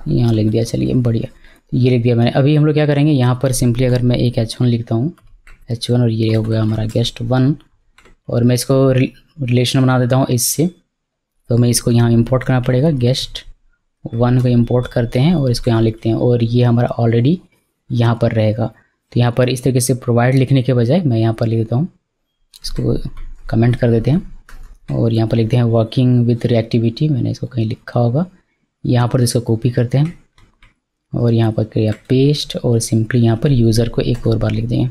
Speaker 1: यहाँ लिख दिया, चलिए, बढ़िया। ये लिख दिया मैंने। अभी हम लोग क्या करेंगे, यहाँ पर सिंपली अगर मैं एक एच वन लिखता हूँ एच वन और ये हो गया हमारा गेस्ट वन और मैं इसको रिलेशन बना देता हूँ इससे। तो मैं इसको यहाँ इम्पोर्ट करना पड़ेगा गेस्ट वन को इम्पोर्ट करते हैं और इसको यहाँ लिखते हैं। और ये हमारा ऑलरेडी यहाँ पर रहेगा। तो यहाँ पर इस तरीके से प्रोवाइड लिखने के बजाय मैं यहाँ पर लिख देता हूँ। इसको कमेंट कर देते हैं। और यहाँ पर लिखते हैं वर्किंग विथ रिएक्टिविटी मैंने इसको कहीं लिखा होगा। यहाँ पर इसको कॉपी करते हैं। और यहाँ पर किया पेस्ट और सिंपली यहाँ पर यूज़र को एक और बार लिख देंगे।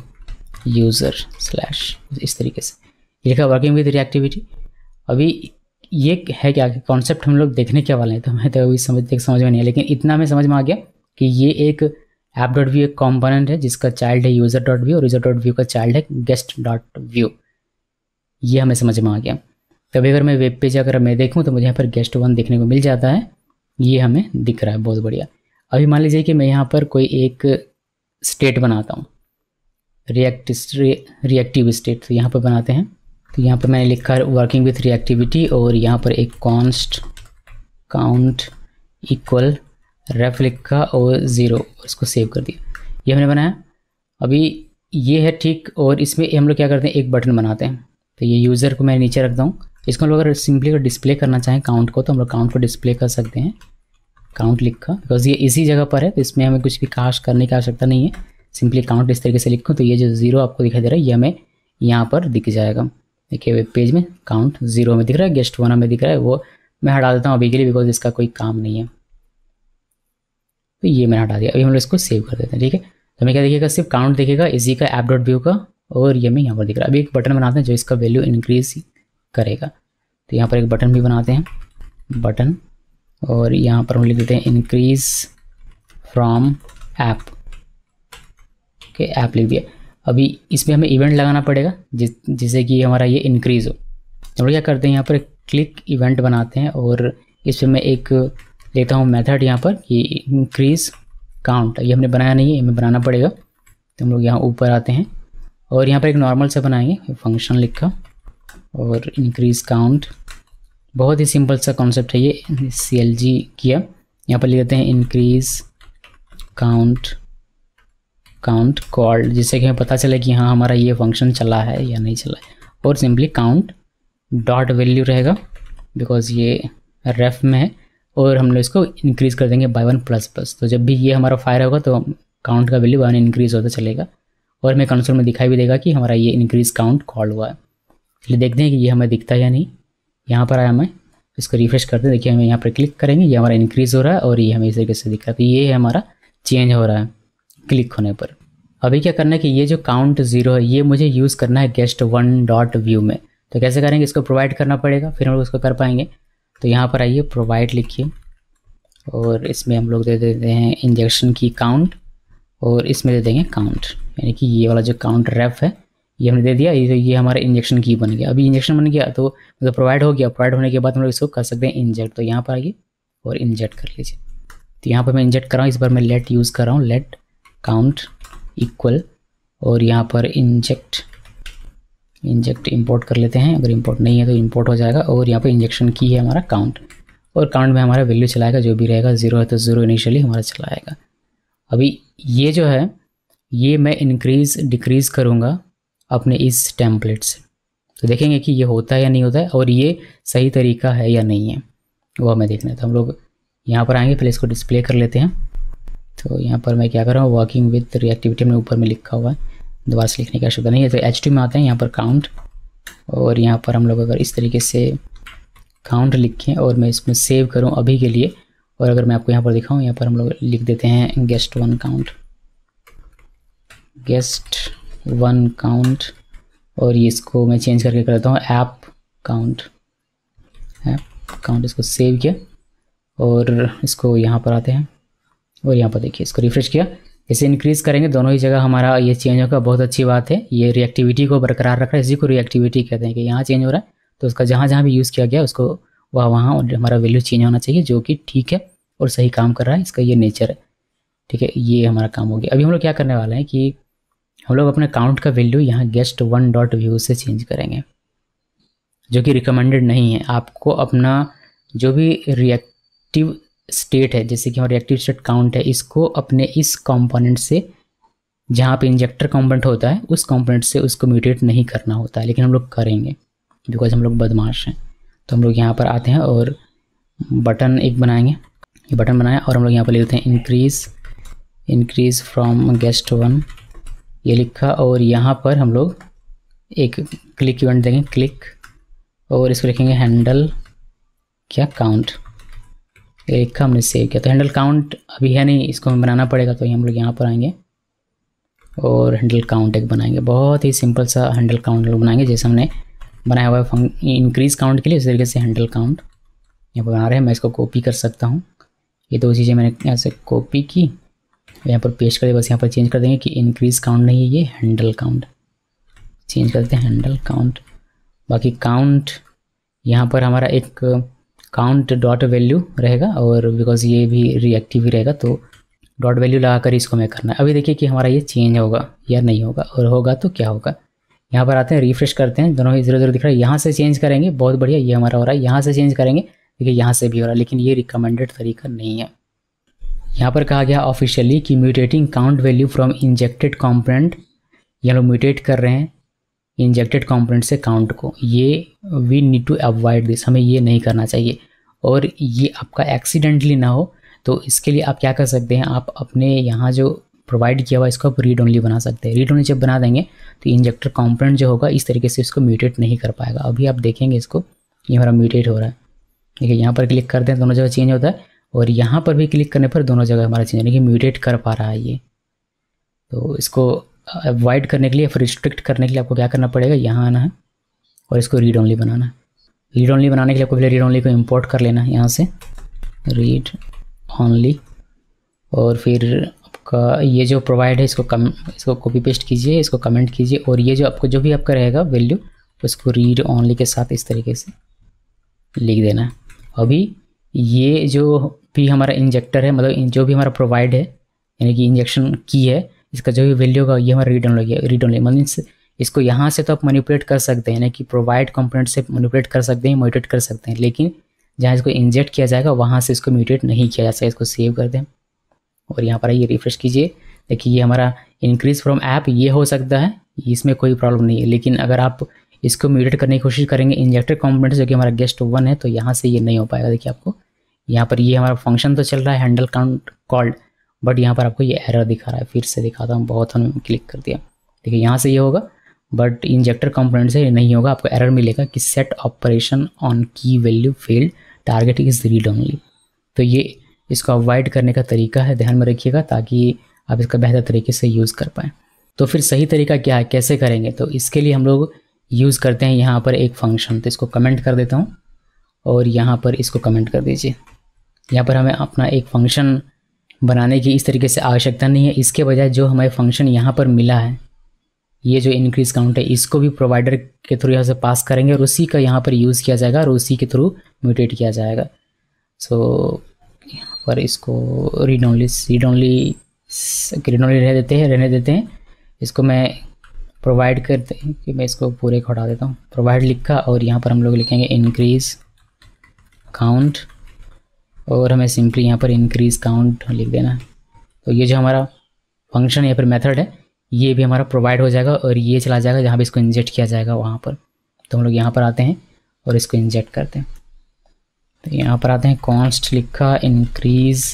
Speaker 1: यूज़र स्लैश इस तरीके से। लिखा वर्किंग विथ रिएक्टिविटी अभी ये है क्या? कॉन्सेप्ट हम लोग देखने के वाले हैं? तो मैं तो अभी समझ, देख समझ में नहीं लेकिन इतना में समझ में आ गया कि ये एक ऐप डॉट व्यू एक कॉम्पोनेंट है, जिसका चाइल्ड है यूज़र डॉट व्यू और यूज़र डॉट व्यू का चाइल्ड है गेस्ट डॉट व्यू ये हमें समझ में आ गया। तभी अगर मैं वेब पेज अगर मैं देखूँ तो मुझे यहाँ पर गेस्ट वन देखने को मिल जाता है। ये हमें दिख रहा है, बहुत बढ़िया। अभी मान लीजिए कि मैं यहाँ पर कोई एक स्टेट बनाता हूँ। रिएक्ट रिएक्टिव स्टेट तो यहाँ पर बनाते हैं। तो यहाँ पर मैंने लिखा है वर्किंग विथ रिएक्टिविटी और यहाँ पर एक कॉन्स्ट काउंट इक्वल रेफ लिखा और ज़ीरो इसको सेव कर दिया। ये हमने बनाया। अभी ये है ठीक और इसमें हम लोग क्या करते हैं, एक बटन बनाते हैं। तो ये यूज़र को मैं नीचे रखता हूँ इसको हम लोग अगर सिंपली अगर डिस्प्ले करना चाहें काउंट को तो हम लोग काउंट को डिस्प्ले कर सकते हैं। काउंट लिखा बिकॉज़ ये इसी जगह पर है तो इसमें हमें कुछ भी काश करने की आवश्यकता नहीं है। सिंपली काउंट इस तरीके से लिखूँ तो ये जो ज़ीरो आपको दिखाई दे रहा है, ये हमें यहाँ पर दिख जाएगा। देखिए वेब पेज में काउंट ज़ीरो में दिख रहा है गेस्ट वन में दिख रहा है, वो मैं हटा देता हूँ अभी के लिए बिकॉज़ इसका कोई काम नहीं है। तो ये मैंने हटा दिया, अभी हम लोग इसको सेव कर देते हैं, ठीक है? तो हमें क्या देखिएगा सिर्फ़ काउंट देखेगा, इसी का ऐप डॉट व्यू का, और ये मैं यहाँ पर दिख रहा है। अभी एक बटन बनाते हैं जो इसका वैल्यू इंक्रीज करेगा। तो यहाँ पर एक बटन भी बनाते हैं बटन और यहाँ पर हम लिख देते हैं increase from app okay app लिख दिया। अभी इसमें हमें इवेंट लगाना पड़ेगा, जिस, जिससे कि हमारा ये इंक्रीज़ हो। तो क्या करते हैं, यहाँ पर क्लिक इवेंट बनाते हैं और इसमें मैं एक लेता हूँ मेथड यहाँ पर कि इंक्रीज़ काउंट ये हमने बनाया नहीं है हमें बनाना पड़ेगा। तो हम लोग यहाँ ऊपर आते हैं और यहाँ पर एक नॉर्मल से बनाएँगे फ़ंक्शन लिखा और इंक्रीज़ काउंट बहुत ही सिंपल सा कॉन्सेप्ट है ये सी किया। यहाँ पर लिख देते हैं इंक्रीज़ काउंट काउंट कॉल्ड जिससे कि हमें पता चले कि हाँ हमारा ये फ़ंक्शन चला है या नहीं चला है। और सिंपली काउंट डॉट वैल्यू रहेगा बिकॉज़ ये रेफ में है, और हम लोग इसको इंक्रीज़ कर देंगे बाई वन प्लस प्लस तो जब भी ये हमारा फायर होगा तो काउंट का वैल्यू बाई वन इंक्रीज़ होता चलेगा। और हमें कंसोल में दिखाई भी देगा कि हमारा ये इंक्रीज़ काउंट कॉल हुआ है। इसलिए देखते हैं कि ये हमें दिखता है या नहीं। यहाँ पर आया हमें इसको रिफ्रेश करते हैं। देखिए, हमें यहाँ पर क्लिक करेंगे, ये हमारा इंक्रीज़ हो रहा है और ये हमें इस तरीके से दिख रहा है। तो ये हमारा चेंज हो रहा है। क्लिक होने पर। अभी क्या करना है कि ये जो काउंट ज़ीरो है, ये मुझे यूज़ करना है गेस्ट वन डॉट व्यू में। तो कैसे करेंगे? इसको प्रोवाइड करना पड़ेगा, फिर हम लोग उसको कर पाएँगे। तो यहाँ पर आइए प्रोवाइड लिखिए। और इसमें हम लोग दे देते हैं इंजेक्शन की काउंट और इसमें दे देंगे काउंट यानी कि ये वाला जो काउंट रेफ है, ये हमने दे दिया, ये ये हमारा इंजेक्शन की बन गया। अभी इंजेक्शन बन गया तो मतलब प्रोवाइड हो गया। प्रोवाइड होने के बाद हम लोग इसको कर सकते हैं इंजेक्ट तो यहाँ पर आइए और इंजेक्ट कर लीजिए। तो यहाँ पर मैं इंजेक्ट कर रहा हूँ, इस बार मैं लेट यूज़ कर रहा हूँ। लेट काउंट इक्वल और यहाँ पर इंजेक्ट इंजेक्ट इंपोर्ट कर लेते हैं। अगर इंपोर्ट नहीं है तो इंपोर्ट हो जाएगा और यहाँ पर इंजेक्शन की है हमारा काउंट और काउंट में हमारा वैल्यू चलाएगा, जो भी रहेगा ज़ीरो है तो ज़ीरो इनिशियली हमारा चलाएगा। अभी ये जो है, ये मैं इंक्रीज़ डिक्रीज़ करूँगा अपने इस टेम्पलेट से। तो देखेंगे कि ये होता है या नहीं होता है और ये सही तरीका है या नहीं है। वो हमें देखना है। तो हम लोग यहाँ पर आएँगे पहले इसको डिस्प्ले कर लेते हैं। तो यहाँ पर मैं क्या कर रहा हूँ वर्किंग विथ रिएक्टिविटी में ऊपर में लिखा हुआ है। दोबारा से लिखने की आवश्यकता नहीं है। तो एच में आते हैं, यहाँ पर काउंट और यहाँ पर हम लोग अगर इस तरीके से काउंट लिखें और मैं इसमें सेव करूँ अभी के लिए, और अगर मैं आपको यहाँ पर दिखाऊँ, यहाँ पर हम लोग लिख देते हैं guest one count guest one count और ये इसको मैं चेंज करके कर देता हूँ ऐप काउंट ऐप काउंट इसको सेव किया। और इसको यहाँ पर आते हैं। और यहाँ पर देखिए, इसको रिफ्रेश किया। इसे इंक्रीज़ करेंगे, दोनों ही जगह हमारा ये चेंज होगा। बहुत अच्छी बात है। ये रिएक्टिविटी को बरकरार रख रहा है। इसी को रिएक्टिविटी कहते हैं कि यहाँ चेंज हो रहा है। तो उसका जहाँ जहाँ भी यूज़ किया गया, उसको वह वहाँ हमारा वैल्यू चेंज होना चाहिए, जो कि ठीक है और सही काम कर रहा है। इसका ये नेचर है। ठीक है, ये हमारा काम हो गया। अभी हम लोग क्या करने वाले हैं कि हम लोग अपने काउंट का वैल्यू यहाँ गेस्ट वन डॉट व्यू से चेंज करेंगे, जो कि रिकमेंडेड नहीं है। आपको अपना जो भी रिएक्टिव स्टेट है, जैसे कि हमारा रिएक्टिव स्टेट काउंट है, इसको अपने इस कंपोनेंट से, जहाँ पे इंजेक्टर कंपोनेंट होता है, उस कंपोनेंट से उसको म्यूटेट नहीं करना होता है लेकिन हम लोग करेंगे बिकॉज़ हम लोग बदमाश हैं। तो हम लोग यहाँ पर आते हैं और बटन एक बनाएँगे, ये बटन बनाया और हम लोग यहाँ पर लिखते हैं increase increase from guest one ये लिखा और यहाँ पर हम लोग एक क्लिक इवेंट देंगे क्लिक और इसको लिखेंगे हैंडल क्या काउंट लिखा हमने सेव किया तो हैंडल काउंट अभी है नहीं, इसको हमें बनाना पड़ेगा तो हम लोग यहाँ पर आएँगे। और हैंडल काउंट एक बनाएँगे, बहुत ही सिंपल सा हैंडल काउंट लोग बनाएँगे, जैसे हमने बनाया हुआ है इंक्रीज काउंट के लिए इस तरीके से हैंडल काउंट यहाँ पर बना रहे हैं। मैं इसको कॉपी कर सकता हूँ। ये दो चीज़ें मैंने यहाँ से कॉपी की, यहाँ पर पेश कर, बस यहाँ पर चेंज कर देंगे कि इंक्रीज काउंट नहीं है, ये हैंडल काउंट चेंज करते हैं हैंडल काउंट बाकी काउंट यहाँ पर हमारा एक काउंट डॉट वैल्यू रहेगा और बिकॉज़ ये भी रिएक्टिव ही रहेगा तो डॉट वैल्यू लगा कर इसको मैं करना है। अभी देखिए कि हमारा ये चेंज होगा या नहीं होगा, और होगा तो क्या होगा? यहाँ पर आते हैं रिफ्रेश करते हैं, दोनों ही ज़ीरो ज़ीरो दिख रहा है। यहाँ से चेंज करेंगे, बहुत बढ़िया, ये हमारा हो रहा है। यहाँ से चेंज करेंगे, देखिए यहाँ से भी हो रहा है, लेकिन ये रिकमेंडेड तरीका नहीं है। यहाँ पर कहा गया ऑफिशियली कि mutating count value from injected component ये लोग म्यूटेट कर रहे हैं। इंजेक्टेड कॉम्पोनेंट से काउंट को। ये we need to avoid this हमें ये नहीं करना चाहिए। और ये आपका एक्सीडेंटली ना हो तो इसके लिए आप क्या कर सकते हैं, आप अपने यहाँ जो प्रोवाइड किया हुआ इसको आप रीड ओनली बना सकते हैं। रीड ओनली जब बना देंगे तो इंजेक्टर कॉम्पोनेंट जो होगा, इस तरीके से इसको म्यूटेट नहीं कर पाएगा। अभी आप देखेंगे इसको ये हमारा म्यूटेट हो रहा है। देखिए, यहाँ पर क्लिक करते हैं दोनों जगह चेंज होता है। और यहाँ पर भी क्लिक करने पर दोनों जगह हमारा चेंज यानी कि म्यूटेट कर पा रहा है ये। तो इसको अवॉइड करने के लिए फिर रिस्ट्रिक्ट करने के लिए आपको क्या करना पड़ेगा? यहाँ आना है और इसको रीड ओनली बनाना है। रीड ओनली बनाने के लिए आपको पहले रीड ओनली को इम्पोर्ट कर लेना है यहाँ से। रीड ओनली और फिर आपका ये जो प्रोवाइड है, इसको कम, इसको कॉपी पेस्ट कीजिए, इसको कमेंट कीजिए और ये जो आपको जो भी आपका रहेगा वैल्यू उसको रीड ओनली के साथ इस तरीके से लिख देना है। अभी ये जो भी हमारा इंजेक्टर है मतलब जो भी हमारा प्रोवाइड है, यानी कि इंजेक्शन की है इसका जो भी वैल्यू होगा, ये हमारा रीड ऑन लगे रीड ऑन मीन्स इसको यहाँ से तो आप मैनिपुलेट कर सकते हैं, यानी कि प्रोवाइड कंपोनेंट से मैनिपुलेट कर सकते हैं मोटेट कर सकते हैं। लेकिन जहाँ इसको इंजेक्ट किया जाएगा, वहाँ से इसको म्यूटेट नहीं किया जा सकता, इसको सेव कर दें। और यहाँ पर ये रिफ्रेश कीजिए। देखिए, ये हमारा इंक्रीज फ्रॉम ऐप ये हो सकता है, इसमें कोई प्रॉब्लम नहीं है। लेकिन अगर आप इसको म्यूटेट करने की कोशिश करेंगे इंजेक्टर कॉम्पोनेंट जो कि हमारा गेस्ट वन है तो यहाँ से ये नहीं हो पाएगा। देखिए आपको, यहाँ पर ये हमारा फ़ंक्शन तो चल रहा है हैंडल काउंट कॉल्ड बट यहाँ पर आपको ये एरर दिखा रहा है। फिर से दिखाता हूँ। बहुत हमने क्लिक कर दिया। देखिए, यहाँ से ये होगा। बट इंजेक्टर कंपोनेंट से नहीं होगा। आपको एरर मिलेगा कि set operation on key value failed target is read only तो ये इसको अवॉइड करने का तरीका है। ध्यान में रखिएगा ताकि आप इसका बेहतर तरीके से यूज़ कर पाएँ। तो फिर सही तरीका क्या है? कैसे करेंगे? तो इसके लिए हम लोग यूज़ करते हैं यहाँ पर एक फ़ंक्शन तो इसको कमेंट कर देता हूँ। और यहाँ पर इसको कमेंट कर दीजिए। यहाँ पर हमें अपना एक फ़ंक्शन बनाने की इस तरीके से आवश्यकता नहीं है। इसके बजाय जो हमें फ़ंक्शन यहाँ पर मिला है ये जो इंक्रीज काउंट है इसको भी प्रोवाइडर के थ्रू यहाँ से पास करेंगे और उसी का यहाँ पर यूज़ किया जाएगा और उसी के थ्रू म्यूटेट किया जाएगा। सो so, यहाँ पर इसको read only read only read only रह देते हैं रहने देते हैं। इसको मैं प्रोवाइड करते हैं कि मैं इसको पूरे को देता हूँ। प्रोवाइड लिखा और यहाँ पर हम लोग लिखेंगे इंक्रीज़ काउंट और हमें सिंपली यहाँ पर इंक्रीज काउंट लिख देना है। तो ये जो हमारा फ़ंक्शन या फिर मेथड है, ये भी हमारा प्रोवाइड हो जाएगा और ये चला जाएगा जहाँ पे इसको इंजेक्ट किया जाएगा वहाँ पर। तो हम लोग यहाँ पर आते हैं और इसको इंजेक्ट करते हैं। तो यहाँ पर आते हैं कॉन्स्ट लिखा इंक्रीज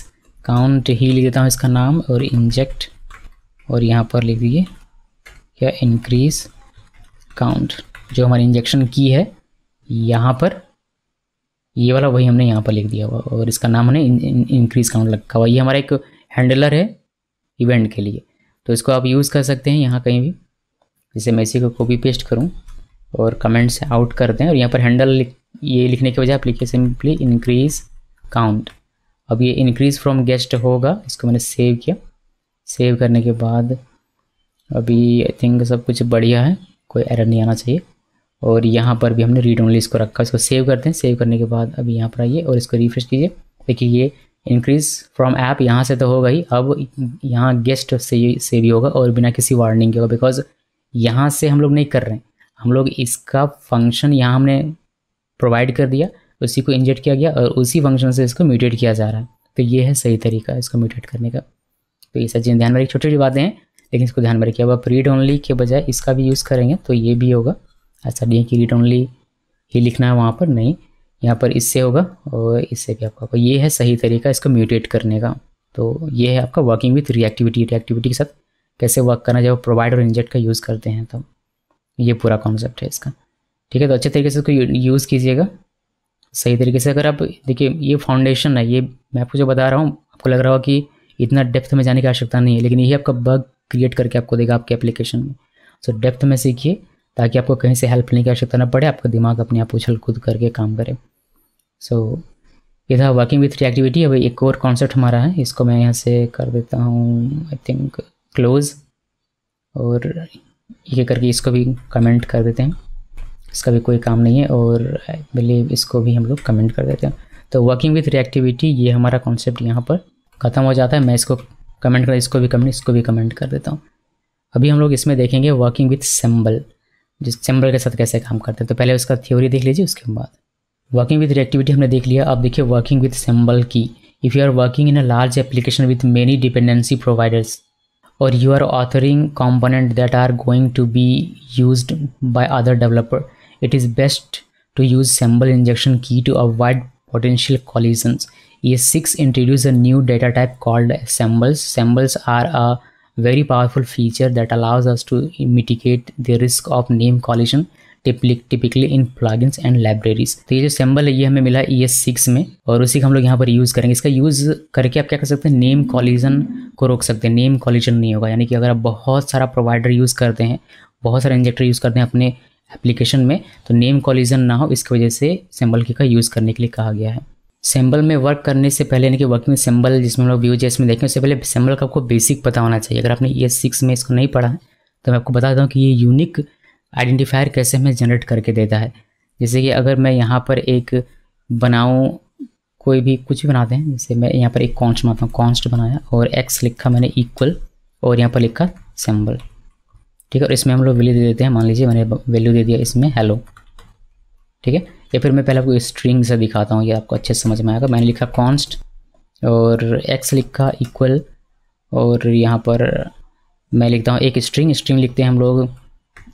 Speaker 1: काउंट ही लिख देता हूँ इसका नाम और इंजेक्ट और यहाँ पर लिख दीजिए क्या इंक्रीज काउंट जो हमारी इंजेक्शन की है, यहाँ पर ये वाला वही हमने यहाँ पर लिख दिया हुआ, और इसका नाम हमने इंक्रीज काउंट रखा हुआ ये हमारा एक हैंडलर है इवेंट के लिए। तो इसको आप यूज़ कर सकते हैं यहाँ कहीं भी। जैसे मैं इसी को कॉपी पेस्ट करूँ और कमेंट से आउट कर दें। और यहाँ पर हैंडल ये लिखने के बजाय आप लिखिए सिंपली इंक्रीज काउंट अब ये इंक्रीज फ्रॉम गेस्ट होगा। इसको मैंने सेव किया। सेव करने के बाद अभी आई थिंक सब कुछ बढ़िया है। कोई एरर नहीं आना चाहिए। और यहाँ पर भी हमने रीड ओनली इसको रखा, इसको सेव करते हैं सेव करने के बाद अभी यहाँ पर आइए और इसको रिफ्रेश कीजिए। देखिए ये इंक्रीज फ्रॉम ऐप यहाँ से तो होगा ही। अब यहाँ गेस्ट से से भी होगा और बिना किसी वार्निंग के होगा बिकॉज़ यहाँ से हम लोग नहीं कर रहे हैं। हम लोग इसका फ़ंक्शन यहाँ हमने प्रोवाइड कर दिया, उसी को इंजेक्ट किया गया और उसी फ़ंक्शन से इसको म्यूटेट किया जा रहा है। तो ये है सही तरीका इसको म्यूटेट करने का। तो ये सब चीज़ ध्यान में रखिए छोटी छोटी बातें हैं, लेकिन इसको ध्यान में रखिए। अब आप रीड ओनली के बजाय इसका भी यूज़ करेंगे तो ये भी होगा। ऐसा नहीं कि रीड ओनली ही लिखना है वहाँ पर, नहीं। यहाँ पर इससे होगा और इससे भी आपका होगा। ये है सही तरीका इसको म्यूटेट करने का। तो ये है आपका वर्किंग विथ रिएक्टिविटी रिएक्टिविटी के साथ कैसे वर्क करना जब प्रोवाइड और इंजेक्ट का यूज़ करते हैं तो ये पूरा कॉन्सेप्ट है इसका। ठीक है तो अच्छे तरीके से इसको यूज़ कीजिएगा। सही तरीके से अगर आप, देखिए, ये फाउंडेशन है, ये मैं आपको जो बता रहा हूँ, आपको लग रहा हो कि इतना डेप्थ में जाने की आवश्यकता नहीं है, लेकिन यही आपका बग क्रिएट करके आपको देगा आपके एप्लीकेशन में। सो डेप्थ में सीखिए। ताकि आपको कहीं से हेल्प लेने की आवश्यकता न पड़े आपका दिमाग अपने आप उछल कूद करके काम करे। सो so, ये था वर्किंग विथ रिएक्टिविटी अब एक और कॉन्सेप्ट हमारा है इसको मैं यहाँ से कर देता हूँ आई थिंक क्लोज और ये करके इसको भी कमेंट कर देते हैं। इसका भी कोई काम नहीं है और आई बिलीव इसको भी हम लोग कमेंट कर देते हैं। तो वर्किंग विथ रिएक्टिविटी ये हमारा कॉन्सेप्ट यहाँ पर ख़त्म हो जाता है। मैं इसको कमेंट कर इसको भी कमेंट इसको भी कमेंट कर देता हूँ। अभी हम लोग इसमें देखेंगे वर्किंग विथ सिंबल जिस सिंबल के साथ कैसे काम करते हैं। तो पहले उसका थ्योरी देख लीजिए, उसके बाद। वर्किंग विद रिएक्टिविटी हमने देख लिया। अब देखिए वर्किंग विद सिंबल की। If you are working in a large application with many dependency providers और you are authoring component that are going to be use by other developer it is best to use symbol injection की to avoid potential collisions ये six introduce a new data type called symbols. Symbols are a very powerful feature that allows us to mitigate the risk of name collision typically in plugins and libraries तो ये जो symbol है, ये हमें मिला ई S six में और उसी का हम लोग यहाँ पर यूज़ करेंगे। इसका यूज़ करके आप क्या कर सकते हैं? नेम कॉलिजन को रोक सकते हैं। नेम कॉलिजन नहीं होगा। यानी कि अगर आप बहुत सारा प्रोवाइडर यूज़ करते हैं, बहुत सारे इंजेक्टर यूज़ करते हैं अपने एप्लीकेशन में तो नेम कॉलिजन ना हो, इसकी वजह से सिंबल की का यूज़ करने के लिए कहा गया है। सिंबल में वर्क करने से पहले, यानी कि वर्किंग सिंबल जिसमें हम लोग व्यू जेस में देखें उससे पहले सिंबल का आपको बेसिक पता होना चाहिए। अगर आपने ई सिक्स में इसको नहीं पढ़ा है तो मैं आपको बता दूँ कि ये यूनिक आइडेंटिफायर कैसे हमें जनरेट करके देता है। जैसे कि अगर मैं यहाँ पर एक बनाऊँ, कोई भी कुछ भी बनाते हैं, जैसे मैं यहाँ पर एक कॉन्स्ट बनाता हूँ कॉन्स्ट बनाया और एक्स लिखा मैंने इक्वल और यहाँ पर लिखा सिंबल ठीक है, और इसमें हम लोग वैल्यू दे देते हैं। मान लीजिए मैंने वैल्यू दे दिया इसमें हेलो ठीक है या फिर मैं पहले आपको स्ट्रिंग से दिखाता हूँ, ये आपको अच्छे से समझ में आएगा। मैंने लिखा कॉन्स्ट और एक्स लिखा इक्वल और यहाँ पर मैं लिखता हूँ एक स्ट्रिंग स्ट्रिंग लिखते हैं हम लोग।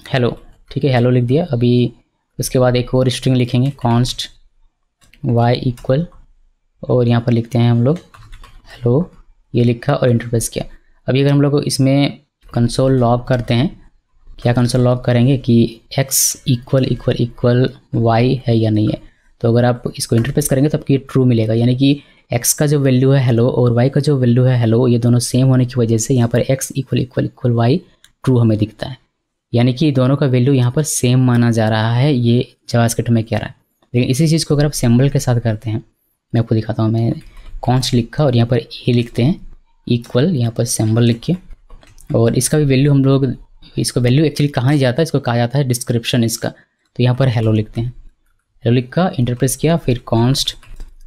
Speaker 1: हेलो ठीक है हेलो लिख दिया। अभी उसके बाद एक और स्ट्रिंग लिखेंगे कॉन्स्ट वाई इक्वल और यहाँ पर लिखते हैं हम लोग। हेलो ये लिखा और इंटरप्रेस किया। अभी अगर हम लोग इसमें कंसोल लॉग करते हैं क्या कंसोल लॉग करेंगे कि x equal equal equal y है या नहीं है। तो अगर आप इसको इंटरप्रेस करेंगे तो आपकी ट्रू मिलेगा। यानी कि x का जो वैल्यू है हेलो और y का जो वैल्यू है हेलो ये दोनों सेम होने की वजह से यहाँ पर x equal equal equal y true हमें दिखता है। यानी कि दोनों का वैल्यू यहाँ पर सेम माना जा रहा है, ये जावास्क्रिप्ट में कह रहा है। लेकिन इसी चीज़ को अगर आप सिंबल के साथ करते हैं, मैं आपको दिखाता हूँ, मैं कॉन्स लिखा और यहाँ पर ए लिखते हैं इक्वल यहाँ पर सिंबल लिख के और इसका भी वैल्यू हम लोग इसको वैल्यू एक्चुअली कहाँ जाता है? इसको कहा जाता है डिस्क्रिप्शन इसका। तो यहाँ पर हेलो लिखते हैं। हेलो लिखा इंटरप्रेस किया, फिर कॉन्स्ट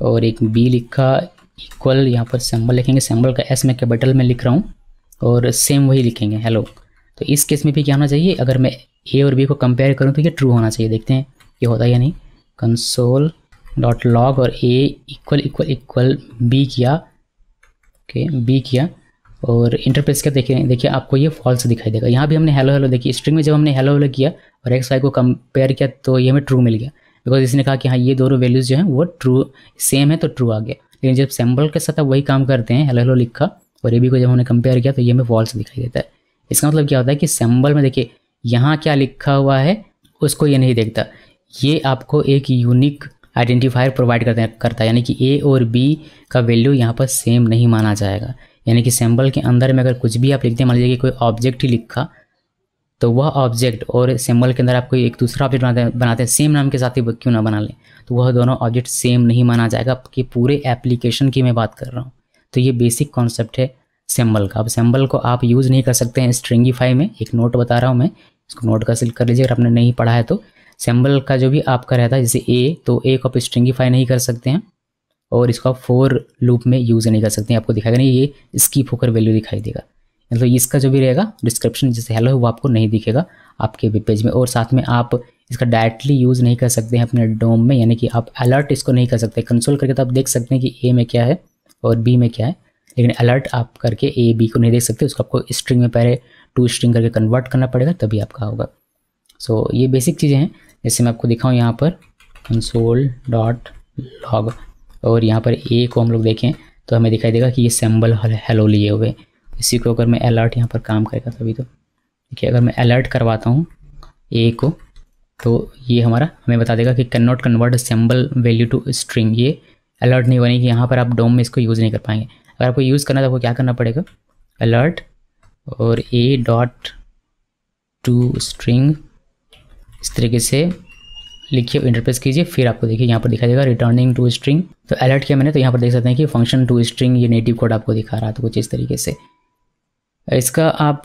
Speaker 1: और एक बी लिखा इक्वल यहाँ पर सिंबल लिखेंगे। सिंबल का एस मैं कैपिटल में लिख रहा हूँ और सेम वही लिखेंगे। हेलो तो इस केस में भी क्या होना चाहिए? अगर मैं ए और बी को कंपेयर करूँ तो ये ट्रू होना चाहिए। देखते हैं, ये होता है या नहीं? कंसोल डॉट लॉग और a equal equal equal b किया। ओके बी किया। और इंटरप्रेस क्या देखिए देखिए आपको ये फॉल्स दिखाई देगा। यहाँ भी हमने हेलो हेलो देखिए स्ट्रिंग में जब हमने हेलो हेलो किया और एक्स वाई को कंपेयर किया तो ये हमें ट्रू मिल गया। बिकॉज़ इसने कहा कि हाँ ये दोनों वैल्यूज़ जो हैं, वो ट्रू सेम है तो ट्रू आ गया। लेकिन जब सिंबल के साथ आप वही काम करते हैं हेलो हेलो लिखा और ए बी को जब हमने कंपेयर किया तो ये हमें फॉल्स दिखाई देता है। इसका मतलब क्या होता है कि सिंबल में देखिए, यहाँ क्या लिखा हुआ है, उसको ये नहीं देखता। ये आपको एक यूनिक आइडेंटिफायर प्रोवाइड करते करता है। यानी कि ए और बी का वैल्यू यहाँ पर सेम नहीं माना जाएगा। यानी कि सैम्बल के अंदर में अगर कुछ भी आप लिखते हैं, मान लीजिए कि कोई ऑब्जेक्ट ही लिखा तो वह ऑब्जेक्ट और सिंबल के अंदर आप कोई एक दूसरा ऑब्जेक्ट बनाते हैं बनाते हैं सेम नाम के साथ ही क्यों ना बना लें? तो वह दोनों ऑब्जेक्ट सेम नहीं माना जाएगा। आपके पूरे एप्लीकेशन की मैं बात कर रहा हूँ। तो ये बेसिक कॉन्सेप्ट है सिंबल का। अब सिंबल को आप यूज़ नहीं कर सकते हैं स्ट्रिंगीफाई में। एक नोट बता रहा हूँ मैं। इसको नोट का सिल्क कर लीजिए। अगर आपने नहीं पढ़ा है तो सिंबल का जो भी आपका रहता है, जैसे ए तो ए को आप स्ट्रिंगीफाई नहीं कर सकते हैं। और इसको आप फोर लूप में यूज़ नहीं कर सकते आपको दिखाएगा नहीं ये स्कीप होकर वैल्यू दिखाई देगा। मतलब इसका जो भी रहेगा डिस्क्रिप्शन जैसे हेलो है वो आपको नहीं दिखेगा आपके वेब पेज में। और साथ में आप इसका डायरेक्टली यूज़ नहीं कर सकते हैं अपने डोम में यानी कि आप अलर्ट इसको नहीं कर सकते। कंसोल करके तो आप देख सकते हैं कि ए में क्या है और बी में क्या है लेकिन अलर्ट आप करके ए बी को नहीं देख सकते। उसको आपको स्ट्रिंग में पहले टू स्ट्रिंग करके कन्वर्ट करना पड़ेगा तभी आपका होगा। सो so, ये बेसिक चीज़ें हैं। जैसे मैं आपको दिखाऊँ यहाँ पर कंसोल डॉट लॉग और यहाँ पर ए को हम लोग देखें तो हमें दिखाई देगा कि ये सिंबल हेलो लिए हुए। इसी को अगर मैं अलर्ट यहाँ पर काम करेगा तभी तो। देखिए, अगर मैं अलर्ट करवाता हूँ ए को तो ये हमारा हमें बता देगा कि can not convert symbol value to string ये अलर्ट नहीं बनेगी, यहाँ पर आप डोम में इसको यूज़ नहीं कर पाएँगे। अगर आपको यूज़ करना है तो आपको क्या करना पड़ेगा? अलर्ट और ए डॉट टू स्ट्रिंग इस तरीके से लिखिए इंटरप्रेस कीजिए, फिर आपको देखिए, यहाँ पर दिखा देगा रिटर्निंग टू स्ट्रिंग तो अलर्ट किया मैंने तो यहाँ पर देख सकते हैं कि फ़ंक्शन टू स्ट्रिंग ये नेटिव कोड आपको दिखा रहा है तो कुछ इस तरीके से। इसका आप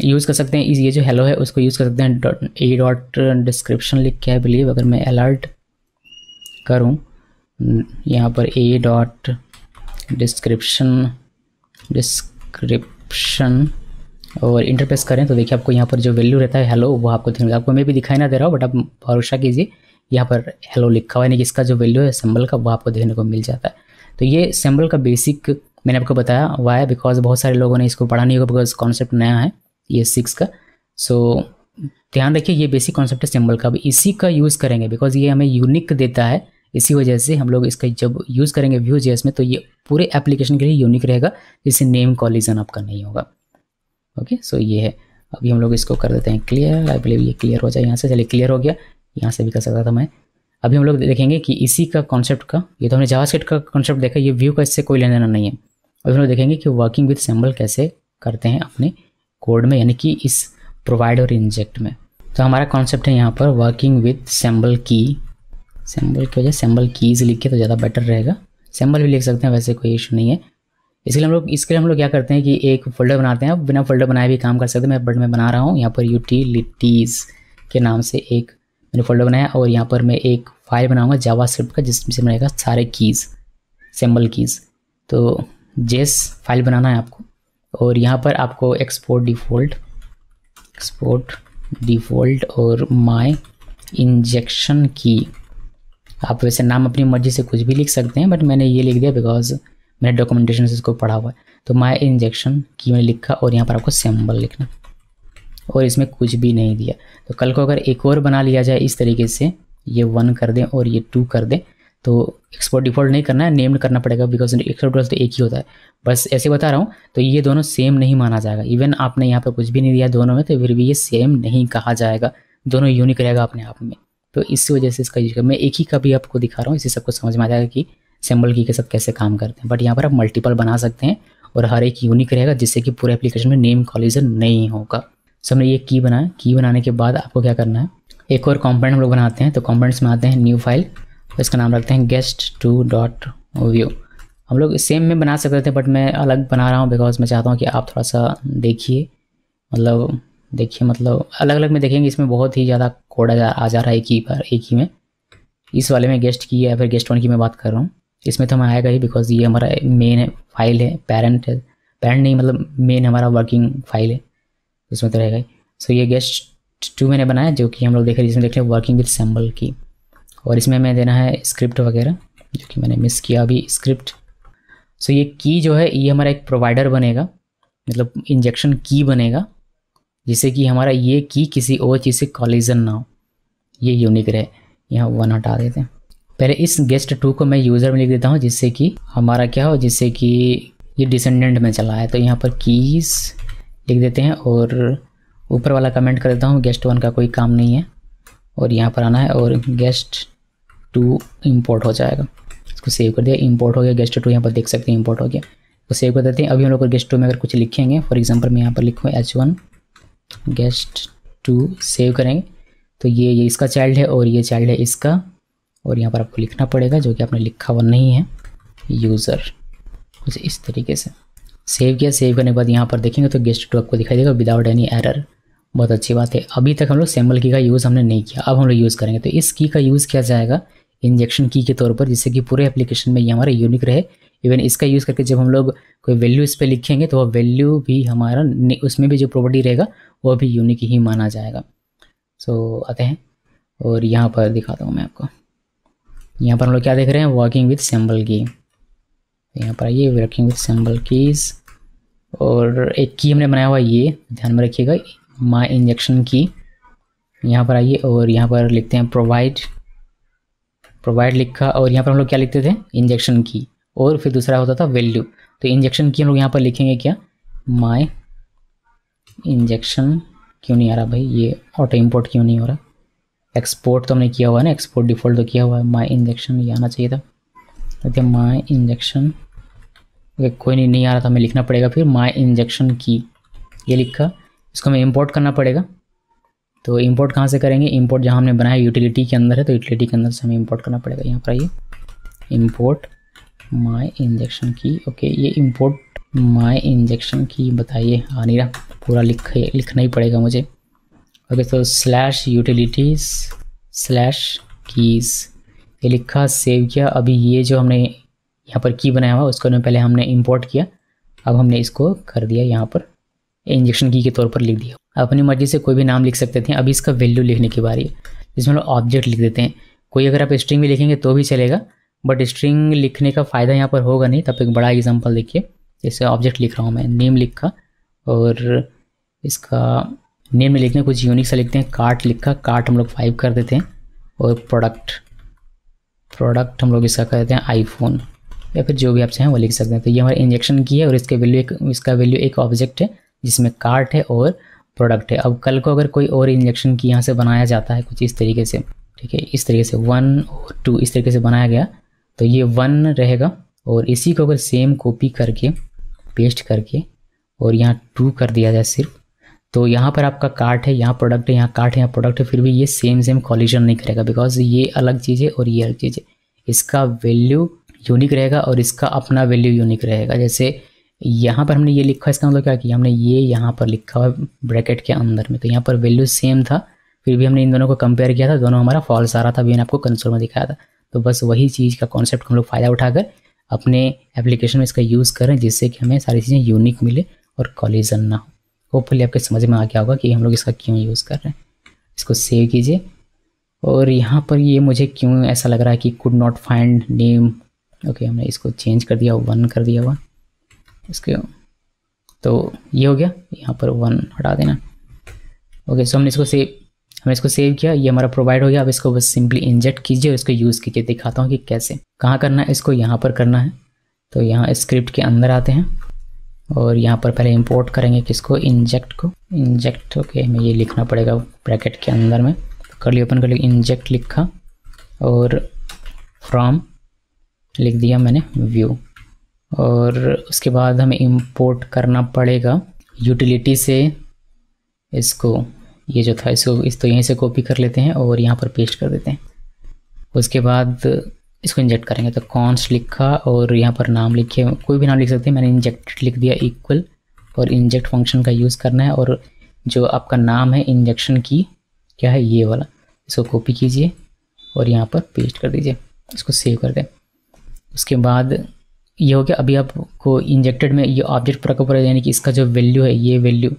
Speaker 1: यूज़ कर सकते हैं ये जो हेलो है, उसको यूज़ कर सकते हैं डॉट ए डॉट डिस्क्रिप्शन लिख के आई बिलीव अगर मैं अलर्ट करूँ। यहाँ पर ए डॉट डिस्क्रिप्शन डिस्क्रिप्शन और इंटरप्रेस करें तो देखिए आपको यहाँ पर जो वैल्यू रहता है हेलो वो आपको दिखेगा आपको मैं भी दिखाई ना दे रहा हूँ बट आप भरोसा कीजिए। यहाँ पर हेलो लिखा हुआ यानी कि इसका जो वैल्यू है सिंबल का वो आपको देखने को मिल जाता है। तो ये सिंबल का बेसिक मैंने आपको बताया हुआ है बिकॉज़ बहुत सारे लोगों ने इसको पढ़ा नहीं होगा बिकॉज़ कॉन्सेप्ट नया है ये सिक्स का। सो so, ध्यान रखिए ये बेसिक कॉन्सेप्ट है सिंबल का। अब इसी का यूज़ करेंगे बिकॉज़ ये हमें यूनिक देता है इसी वजह से हम लोग इसका जब यूज़ करेंगे व्यू जेस में तो ये पूरे एप्लीकेशन के लिए यूनिक रहेगा जिससे नेम कॉलिजन आपका नहीं होगा। ओके सो ये है। अभी हम लोग इसको कर देते हैं क्लियर आई बिलीव ये क्लियर हो जाए यहाँ से। चलिए क्लियर हो गया। यहाँ से भी कर सकता था मैं। अभी हम लोग देखेंगे कि इसी का कॉन्सेप्ट का, ये तो हमने जावास्क्रिप्ट का कॉन्सेप्ट देखा, ये व्यू का इससे कोई लेना देना नहीं है। अभी हम लोग देखेंगे कि वर्किंग विथ सिंबल कैसे करते हैं अपने कोड में, यानी कि इस प्रोवाइड और इंजेक्ट में। तो हमारा कॉन्सेप्ट है यहाँ पर वर्किंग विथ सिंबल की सिंबल की वजह सिंबल कीज़ लिख तो ज़्यादा बेटर रहेगा। सिंबल भी लिख सकते हैं, वैसे कोई इशू नहीं है। इसलिए हम लोग, इसके लिए हम लोग क्या करते हैं कि एक फोल्डर बनाते हैं। बिना फोल्डर बनाए भी काम कर सकते हैं, मैं बट मैं बना रहा हूँ। यहाँ पर यूटिलिटीज़ के नाम से एक मैंने फोल्डर बनाया और यहाँ पर मैं एक फ़ाइल बनाऊँगा जावा स्क्रिप्ट का, जिसमें से बनाएगा सारे कीज़ सिंबल कीज़ तो जेस फ़ाइल बनाना है आपको और यहाँ पर आपको एक्सपोर्ट डिफ़ॉल्ट एक्सपोर्ट डिफ़ॉल्ट और माई इंजेक्शन की आप वैसे नाम अपनी मर्ज़ी से कुछ भी लिख सकते हैं बट मैंने ये लिख दिया बिकॉज़ मैंने डॉक्यूमेंटेशन से इसको पढ़ा हुआ है। तो माई इंजेक्शन की मैंने लिखा और यहाँ पर आपको सिंबल लिखना और इसमें कुछ भी नहीं दिया। तो कल को अगर एक और बना लिया जाए इस तरीके से, ये वन कर दें और ये टू कर दें तो एक्सपोर्ट डिफ़ॉल्ट नहीं करना है नेम्ड करना पड़ेगा बिकॉज़ एक्सपोर्ट डिफ़ॉल्ट एक ही होता है। बस ऐसे बता रहा हूँ तो ये दोनों सेम नहीं माना जाएगा। इवन आपने यहाँ पर कुछ भी नहीं दिया दोनों में तो फिर भी ये सेम नहीं कहा जाएगा। दोनों यूनिक रहेगा अपने आप में। तो इसी वजह से इसका यूज़ मैं एक ही का भी आपको दिखा रहा हूँ, इसी सबको समझ में आ जाएगा कि सिंबल की के साथ कैसे काम करते हैं। बट यहाँ पर आप मल्टीपल बना सकते हैं और हर एक यूनिक रहेगा, जिससे कि पूरे एप्लीकेशन में नेम कॉलिजन नहीं होगा। सो हमने ये की बनाया। की बनाने के बाद आपको क्या करना है? एक और कॉम्पोनेंट हम लोग बनाते हैं तो कॉम्पोनेंट्स में आते हैं न्यू फ़ाइल तो इसका नाम रखते हैं गेस्ट टू डॉट व्यू हम लोग सेम में बना सकते थे बट मैं अलग बना रहा हूँ बिकॉज़ मैं चाहता हूँ कि आप थोड़ा सा देखिए। मतलब देखिए मतलब अलग अलग में देखेंगे, इसमें बहुत ही ज़्यादा कोड आ जा रहा है एक ही पर एक ही में। इस वाले में गेस्ट की या फिर गेस्ट वन की मैं बात कर रहा हूँ। इसमें तो हमें आएगा ही बिकॉज़ ये हमारा मेन फ़ाइल है पेरेंट है। पेरेंट नहीं मतलब मेन हमारा वर्किंग फ़ाइल है। इसमें तो रहेगा ही। सो ये गेस्ट टू मैंने बनाया, जो कि हम लोग देख रहे हैं, जिसमें देख रहे हैं वर्किंग विथ सिंबल की। और इसमें हमें देना है स्क्रिप्ट वगैरह, जो कि मैंने मिस किया अभी स्क्रिप्ट सो ये की जो है, ये हमारा एक प्रोवाइडर बनेगा मतलब इंजेक्शन की बनेगा, जिससे कि हमारा ये की किसी और चीज़ से कॉलिजन ना हो। ये यूनिक रहे। यहाँ वन हटा देते हैं। पहले इस गेस्ट टू को मैं यूज़र में लिख देता हूँ, जिससे कि हमारा क्या हो, जिससे कि ये डिसेंडेंट में चला है तो यहाँ पर कीज़ लिख देते हैं और ऊपर वाला कमेंट कर देता हूँ गेस्ट वन का कोई काम नहीं है और यहाँ पर आना है और गेस्ट टू इम्पोर्ट हो जाएगा। इसको सेव कर दिया इम्पोर्ट हो गया गेस्ट टू यहाँ पर देख सकते हैं इम्पोर्ट हो गया। तो सेव कर देते हैं। अभी हम लोग गेस्ट टू में अगर कुछ लिखेंगे फॉर एग्ज़ाम्पल मैं यहाँ पर लिखूँ H one guest to save करेंगे। तो ये ये इसका चाइल्ड है और ये चाइल्ड है इसका। और यहाँ पर आपको लिखना पड़ेगा, जो कि आपने लिखा हुआ नहीं है यूज़र कुछ इस तरीके से। सेव किया सेव करने के बाद यहाँ पर देखेंगे तो गेस्ट टू आपको दिखाई देगा विदाउट एनी एरर बहुत अच्छी बात है। अभी तक हम लोग सैम्बल की का यूज़ हमने नहीं किया। अब हम लोग यूज़ करेंगे। तो इस की का यूज़ किया जाएगा इंजेक्शन की के तौर पर जिससे कि पूरे एप्लीकेशन में ये हमारा यूनिक रहे। इवन इसका यूज़ करके जब हम लोग कोई वैल्यू इस पर लिखेंगे तो वह वैल्यू भी हमारा उसमें भी जो प्रॉपर्टी रहेगा वह भी यूनिक ही माना जाएगा। सो so, आते हैं और यहाँ पर दिखाता हूँ मैं आपको। यहाँ पर हम लोग क्या देख रहे हैं? वर्किंग विथ सिंबल की यहाँ पर आइए वर्किंग विथ सिंबल कीज़ और एक की हमने बनाया हुआ ये, ध्यान में रखिएगा माई इंजेक्शन की यहाँ पर आइए और यहाँ पर लिखते हैं प्रोवाइड प्रोवाइड लिखा और यहाँ पर हम लोग क्या लिखते थे? इंजेक्शन की और फिर दूसरा होता था वैल्यू तो इंजेक्शन की हम लोग यहाँ पर लिखेंगे क्या? माई इंजेक्शन क्यों नहीं आ रहा भाई? ये ऑटो इम्पोर्ट क्यों नहीं हो रहा? एक्सपोर्ट तो हमने किया हुआ है ना एक्सपोर्ट डिफ़ॉल्ट तो किया हुआ है। माई इंजेक्शन ये आना चाहिए था। हैं माई इंजेक्शन कोई नहीं नहीं आ रहा था, हमें लिखना पड़ेगा फिर माई इंजेक्शन की ये लिखा। इसको हमें इंपोर्ट करना पड़ेगा। तो इंपोर्ट कहाँ से करेंगे? इंपोर्ट जहाँ हमने बनाया यूटिलिटी के अंदर है तो यूटिलिटी के अंदर से हमें इंपोर्ट करना पड़ेगा। यहाँ पर आइए। इंपोर्ट माई इंजेक्शन की ओके ये इंपोर्ट माई इंजेक्शन की बताइए। आ नहीं रहा। पूरा लिख, लिखना ही पड़ेगा मुझे। ओके तो स्लैश यूटिलिटीज स्लैश कीज़ ये लिखा, सेव किया। अभी ये जो हमने यहाँ पर की बनाया हुआ, उसको पहले हमने इंपोर्ट किया। अब हमने इसको कर दिया यहाँ पर। इंजेक्शन की के तौर पर लिख दिया। अपनी मर्ज़ी से कोई भी नाम लिख सकते थे। अभी इसका वैल्यू लिखने की बारी है, जिसमें हम ऑब्जेक्ट लिख देते हैं। कोई अगर आप स्ट्रिंग भी लिखेंगे तो भी चलेगा बट स्ट्रिंग लिखने का फ़ायदा यहाँ पर होगा नहीं। तब एक बड़ा एग्ज़ाम्पल देखिए। जैसे ऑब्जेक्ट लिख रहा हूँ मैं नेम लिखा। और इसका नेम में लिखने कुछ यूनिक सा लिखते हैं। कार्ट लिखा। कार्ट हम लोग फाइव कर देते हैं। और प्रोडक्ट प्रोडक्ट हम लोग इसका कर देते हैं आईफोन या फिर जो भी आप चाहें वो लिख सकते हैं। तो ये हमारे इंजेक्शन की है और इसके वैल्यू एक, इसका वैल्यू एक ऑब्जेक्ट है, जिसमें कार्ट है और प्रोडक्ट है। अब कल को अगर कोई और इंजेक्शन की यहाँ से बनाया जाता है कुछ इस तरीके से, ठीक है, इस तरीके से वन और टू इस तरीके से बनाया गया तो ये वन रहेगा और इसी को अगर सेम कॉपी करके पेस्ट करके और यहाँ टू कर दिया जाए सिर्फ़ तो यहाँ पर आपका कार्ट है, यहाँ प्रोडक्ट है, यहाँ कार्ट है, यहाँ प्रोडक्ट है, फिर भी ये सेम सेम कॉलिजन नहीं करेगा बिकॉज़ ये अलग चीज़ है और ये अलग चीज़ है। इसका वैल्यू यूनिक रहेगा और इसका अपना वैल्यू यूनिक रहेगा। जैसे यहाँ पर हमने ये लिखा, इसका मतलब क्या किया हमने ये यहाँ पर लिखा हुआ ब्रैकेट के अंदर में। तो यहाँ पर वैल्यू सेम था, फिर भी हमने इन दोनों को कंपेयर किया था, दोनों हमारा फॉल्स आ रहा था, अभी मैंने आपको कंसोल में दिखाया था। तो बस वही चीज़ का कॉन्सेप्ट हम लोग फ़ायदा उठाकर अपने एप्लीकेशन में इसका यूज़ करें, जिससे कि हमें सारी चीज़ें यूनिक मिले और कॉलिजन ना हो। होपफुली आपके समझ में आ गया होगा कि हम लोग इसका क्यों यूज़ कर रहे हैं। इसको सेव कीजिए। और यहाँ पर ये मुझे क्यों ऐसा लग रहा है कि could not find name okay हमने इसको चेंज कर दिया वन कर दिया हुआ। इसके तो ये हो गया। यहाँ पर वन हटा देना। ओके सो हमने इसको सेव हमने इसको सेव किया। ये हमारा प्रोवाइड हो गया। अब इसको बस सिंपली इंजेक्ट कीजिए और इसको यूज़ कीजिए। दिखाता हूँ कि कैसे। कहाँ करना है? इसको यहाँ पर करना है। तो यहाँ स्क्रिप्ट के अंदर आते हैं। और यहाँ पर पहले इंपोर्ट करेंगे किसको? इंजेक्ट को। इंजेक्ट ओके हमें ये लिखना पड़ेगा ब्रैकेट के अंदर में। कर लिया ओपन कर लिया इंजेक्ट लिखा और फ्रॉम लिख दिया मैंने व्यू और उसके बाद हमें इंपोर्ट करना पड़ेगा यूटिलिटी से। इसको, ये जो था, इसको, इस तो यहीं से कॉपी कर लेते हैं और यहाँ पर पेस्ट कर देते हैं। उसके बाद इसको इंजेक्ट करेंगे। तो कॉन्स लिखा और यहाँ पर नाम लिखे, कोई भी नाम लिख सकते हैं। मैंने इंजेक्ट लिख दिया इक्वल और इंजेक्ट फ़ंक्शन का यूज़ करना है और जो आपका नाम है इंजेक्शन की क्या है ये वाला? इसको कॉपी कीजिए और यहाँ पर पेस्ट कर दीजिए। इसको सेव कर दें। उसके बाद ये हो गया, अभी आपको इंजेक्टेड में ये ऑब्जेक्ट पूरा का पूरा यानी कि इसका जो वैल्यू है, ये वैल्यू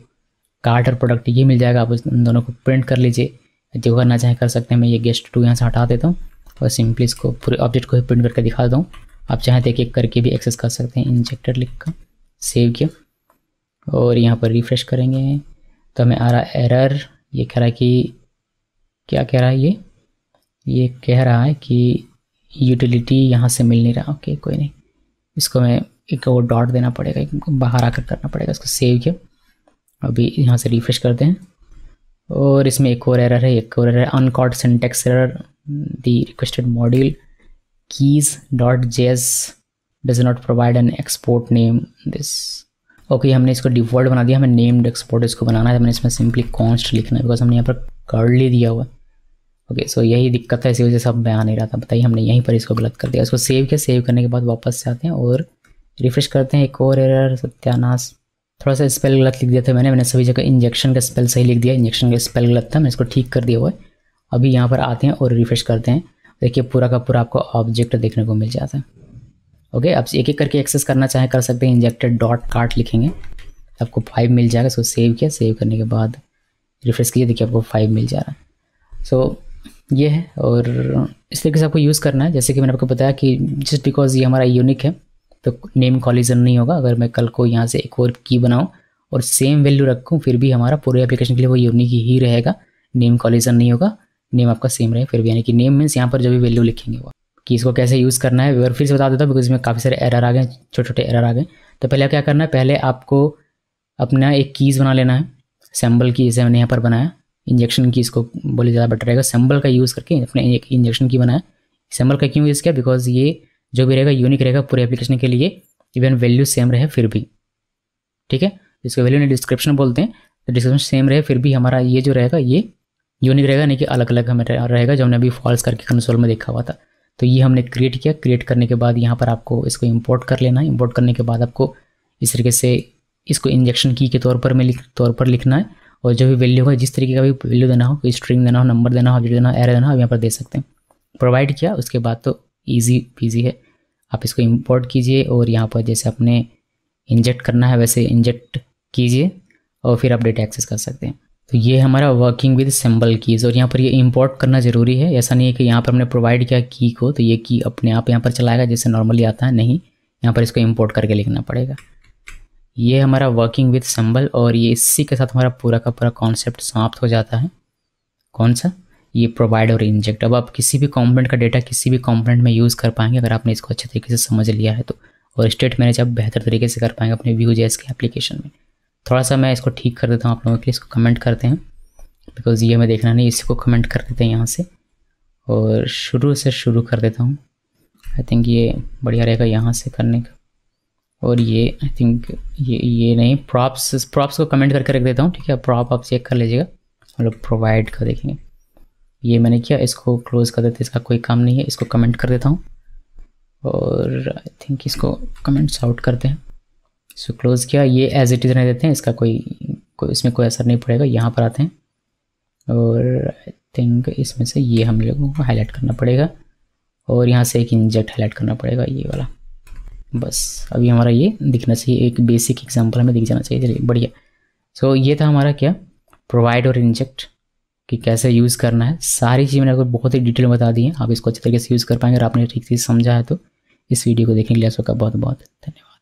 Speaker 1: कार्ड और प्रोडक्ट ये मिल जाएगा। आप उन दोनों को प्रिंट कर लीजिए। जो करना चाहे कर सकते हैं। मैं ये गेस्ट टू यहाँ से हटा देता हूँ और सिंपली इसको पूरे ऑब्जेक्ट को ही प्रिंट करके दिखा दूँ। आप चाहें तो एक करके भी एक्सेस कर सकते हैं। इंजेक्टर लिख कर सेव किया। और यहाँ पर रिफ्रेश करेंगे। तो हमें आ रहा एरर ये कह रहा कि क्या कह रहा है ये? ये कह रहा है कि यूटिलिटी यहाँ से मिल नहीं रहा। ओके कोई नहीं। इसको मैं एक वो डॉट देना पड़ेगा बाहर आकर करना पड़ेगा। इसको सेव किया अभी यहाँ से रिफ्रेश करते हैं। और इसमें एक और एरर है, एक और error uncaught syntax error the requested module keys dot JS does not provide an export name this okay हमने इसको डिफ़ॉल्ट बना दिया। हमें नेम्ड एक्सपोर्ट इसको बनाना है। हमने इसमें सिंपली कॉन्स्ट लिखना है। बिकॉज़ हमने यहाँ पर कर्ली दिया हुआ। ओके सो यही दिक्कत है, इसी वजह से सब आ नहीं रहा था। बताइए, हमने यहीं पर इसको गलत कर दिया। इसको सेव किया सेव करने के बाद वापस से आते हैं और रिफ्रेश करते हैं। एक और एरर सत्यानाश। थोड़ा सा स्पेल गलत लिख दिया था मैंने। मैंने सभी जगह इंजेक्शन का स्पेल सही लिख दिया। इंजेक्शन का स्पेल गलत था मैं इसको ठीक कर दिया हुआ है। अभी यहाँ पर आते हैं और रिफ्रेश करते हैं। देखिए, पूरा का पूरा आपको ऑब्जेक्ट देखने को मिल जाता है। ओके आप एक एक करके एक्सेस करना चाहें, कर सकते हैं। इंजेक्टेड डॉट कार्ट लिखेंगे। आपको फाइव मिल जाएगा, इसको सेव किया। सेव करने के बाद रिफ्रेश कीजिए देखिए आपको फाइव मिल जा रहा है। सो so, ये है और इस तरीके से आपको यूज़ करना है। जैसे कि मैंने आपको बताया कि जस्ट बिकॉज़ ये हमारा यूनिक है तो नेम कॉलिजन नहीं होगा। अगर मैं कल को यहाँ से एक और की बनाऊँ और सेम वैल्यू रखूँ फिर भी हमारा पूरे एप्लीकेशन के लिए वो यूनिक ही रहेगा। नेम कॉलिजन नहीं होगा। नेम आपका सेम रहे फिर भी। यानी कि नेम मीन्स यहाँ पर जो भी वैल्यू लिखेंगे वो। कि इसको कैसे यूज़ करना है और फिर से बता देता हूँ बिकॉज़ इसमें काफ़ी सारे एरर आ गए छोटे छोटे एरर आ गए तो पहले क्या करना है पहले आपको अपना एक कीज़ बना लेना है। सैम्बल की जैसे मैंने यहाँ पर बनाया। इंजेक्शन की इसको बोले ज़्यादा बेटर रहेगा। सैम्बल का यूज़ करके अपने एक इंजेक्शन की बनाया। सैम्बल का क्यों यूज़ किया? बिकॉज़ ये जो भी रहेगा यूनिक रहेगा पूरे एप्लीकेशन के लिए। इवन वैल्यू सेम रहे फिर भी। ठीक है? इसको वैल्यू ने डिस्क्रिप्शन बोलते हैं तो डिस्क्रिप्शन सेम रहे फिर भी हमारा ये जो रहेगा, ये यूनिक रहेगा, नहीं कि अलग अलग हमें रहेगा जो हमने अभी फॉल्स करके कंसोल में देखा हुआ था। तो ये हमने क्रिएट किया। क्रिएट करने के बाद यहाँ पर आपको इसको इम्पोर्ट कर लेना इंपोर्ट करने के बाद आपको इस तरीके से इसको इंजेक्शन की के तौर पर में तौर पर लिखना है। और जो भी वैल्यू है, जिस तरीके का भी वैल्यू देना हो, कोई स्ट्रिंग देना हो नंबर देना हो देना हो एरे देना हो यहाँ पर दे सकते हैं। प्रोवाइड किया, उसके बाद तो ईजी पीजी है। आप इसको इम्पोर्ट कीजिए और यहाँ पर जैसे अपने इंजेक्ट करना है, वैसे इंजेक्ट कीजिए और फिर आप डेटा एक्सेस कर सकते हैं। तो ये हमारा वर्किंग विद सिंबल कीज़ और यहाँ पर ये इंपोर्ट करना ज़रूरी है। ऐसा नहीं है कि यहाँ पर हमने प्रोवाइड किया की को तो ये की अपने आप यहाँ पर चलाएगा, जैसे नॉर्मली आता है, नहीं। यहाँ पर इसको इंपोर्ट करके लिखना पड़ेगा। ये हमारा वर्किंग विथ सिंबल और ये इसी के साथ हमारा पूरा का पूरा कॉन्सेप्ट समाप्त हो जाता है। कौन सा? ये प्रोवाइड और इंजेक्ट अब आप किसी भी कॉम्पोनेंट का डेटा किसी भी कॉम्पोनेंट में यूज़ कर पाएँगे, अगर आपने इसको अच्छे तरीके से समझ लिया है तो। और स्टेट मैनेज आप बेहतर तरीके से कर पाएँगे अपने व्यू जैस के एप्लीकेशन में। थोड़ा सा मैं इसको ठीक कर देता हूँ, आप लोगों के लिए इसको कमेंट करते हैं। बिकॉज़ ये मैं देखना नहीं, इसी को कमेंट कर देते हैं यहाँ से। और शुरू से शुरू कर देता हूँ। आई थिंक ये बढ़िया रहेगा यहाँ से करने का। और ये आई थिंक ये ये नहीं प्रॉप्स प्रॉप्स को कमेंट करके रख देता हूँ, ठीक है? प्रॉप आप चेक कर लीजिएगा। मतलब प्रोवाइड का देखेंगे। ये मैंने किया, इसको क्लोज कर देते इसका कोई काम नहीं है, इसको कमेंट कर देता हूँ। और आई थिंक इसको कमेंट्स आउट करते हैं। इसको क्लोज़ किया, ये एज इट इज़ रहने देते हैं, इसका कोई कोई, इसमें कोई असर नहीं पड़ेगा, यहाँ पर आते हैं। और आई थिंक इसमें से ये हम लोगों को हाईलाइट करना पड़ेगा। और यहाँ से एक इंजेक्ट हाईलाइट करना पड़ेगा, ये वाला। बस अभी हमारा ये दिखना चाहिए एक बेसिक एग्ज़ाम्पल हमें दिख जाना चाहिए चलिए बढ़िया। सो so, ये था हमारा क्या? प्रोवाइड और इंजेक्ट कि कैसे यूज़ करना है। सारी चीज़ मैंने आपको बहुत ही डिटेल में बता दी है आप इसको अच्छे तरीके से यूज़ कर पाएँगे और आपने ठीक से समझा है तो इस वीडियो को देखने के लिए सबका बहुत बहुत धन्यवाद।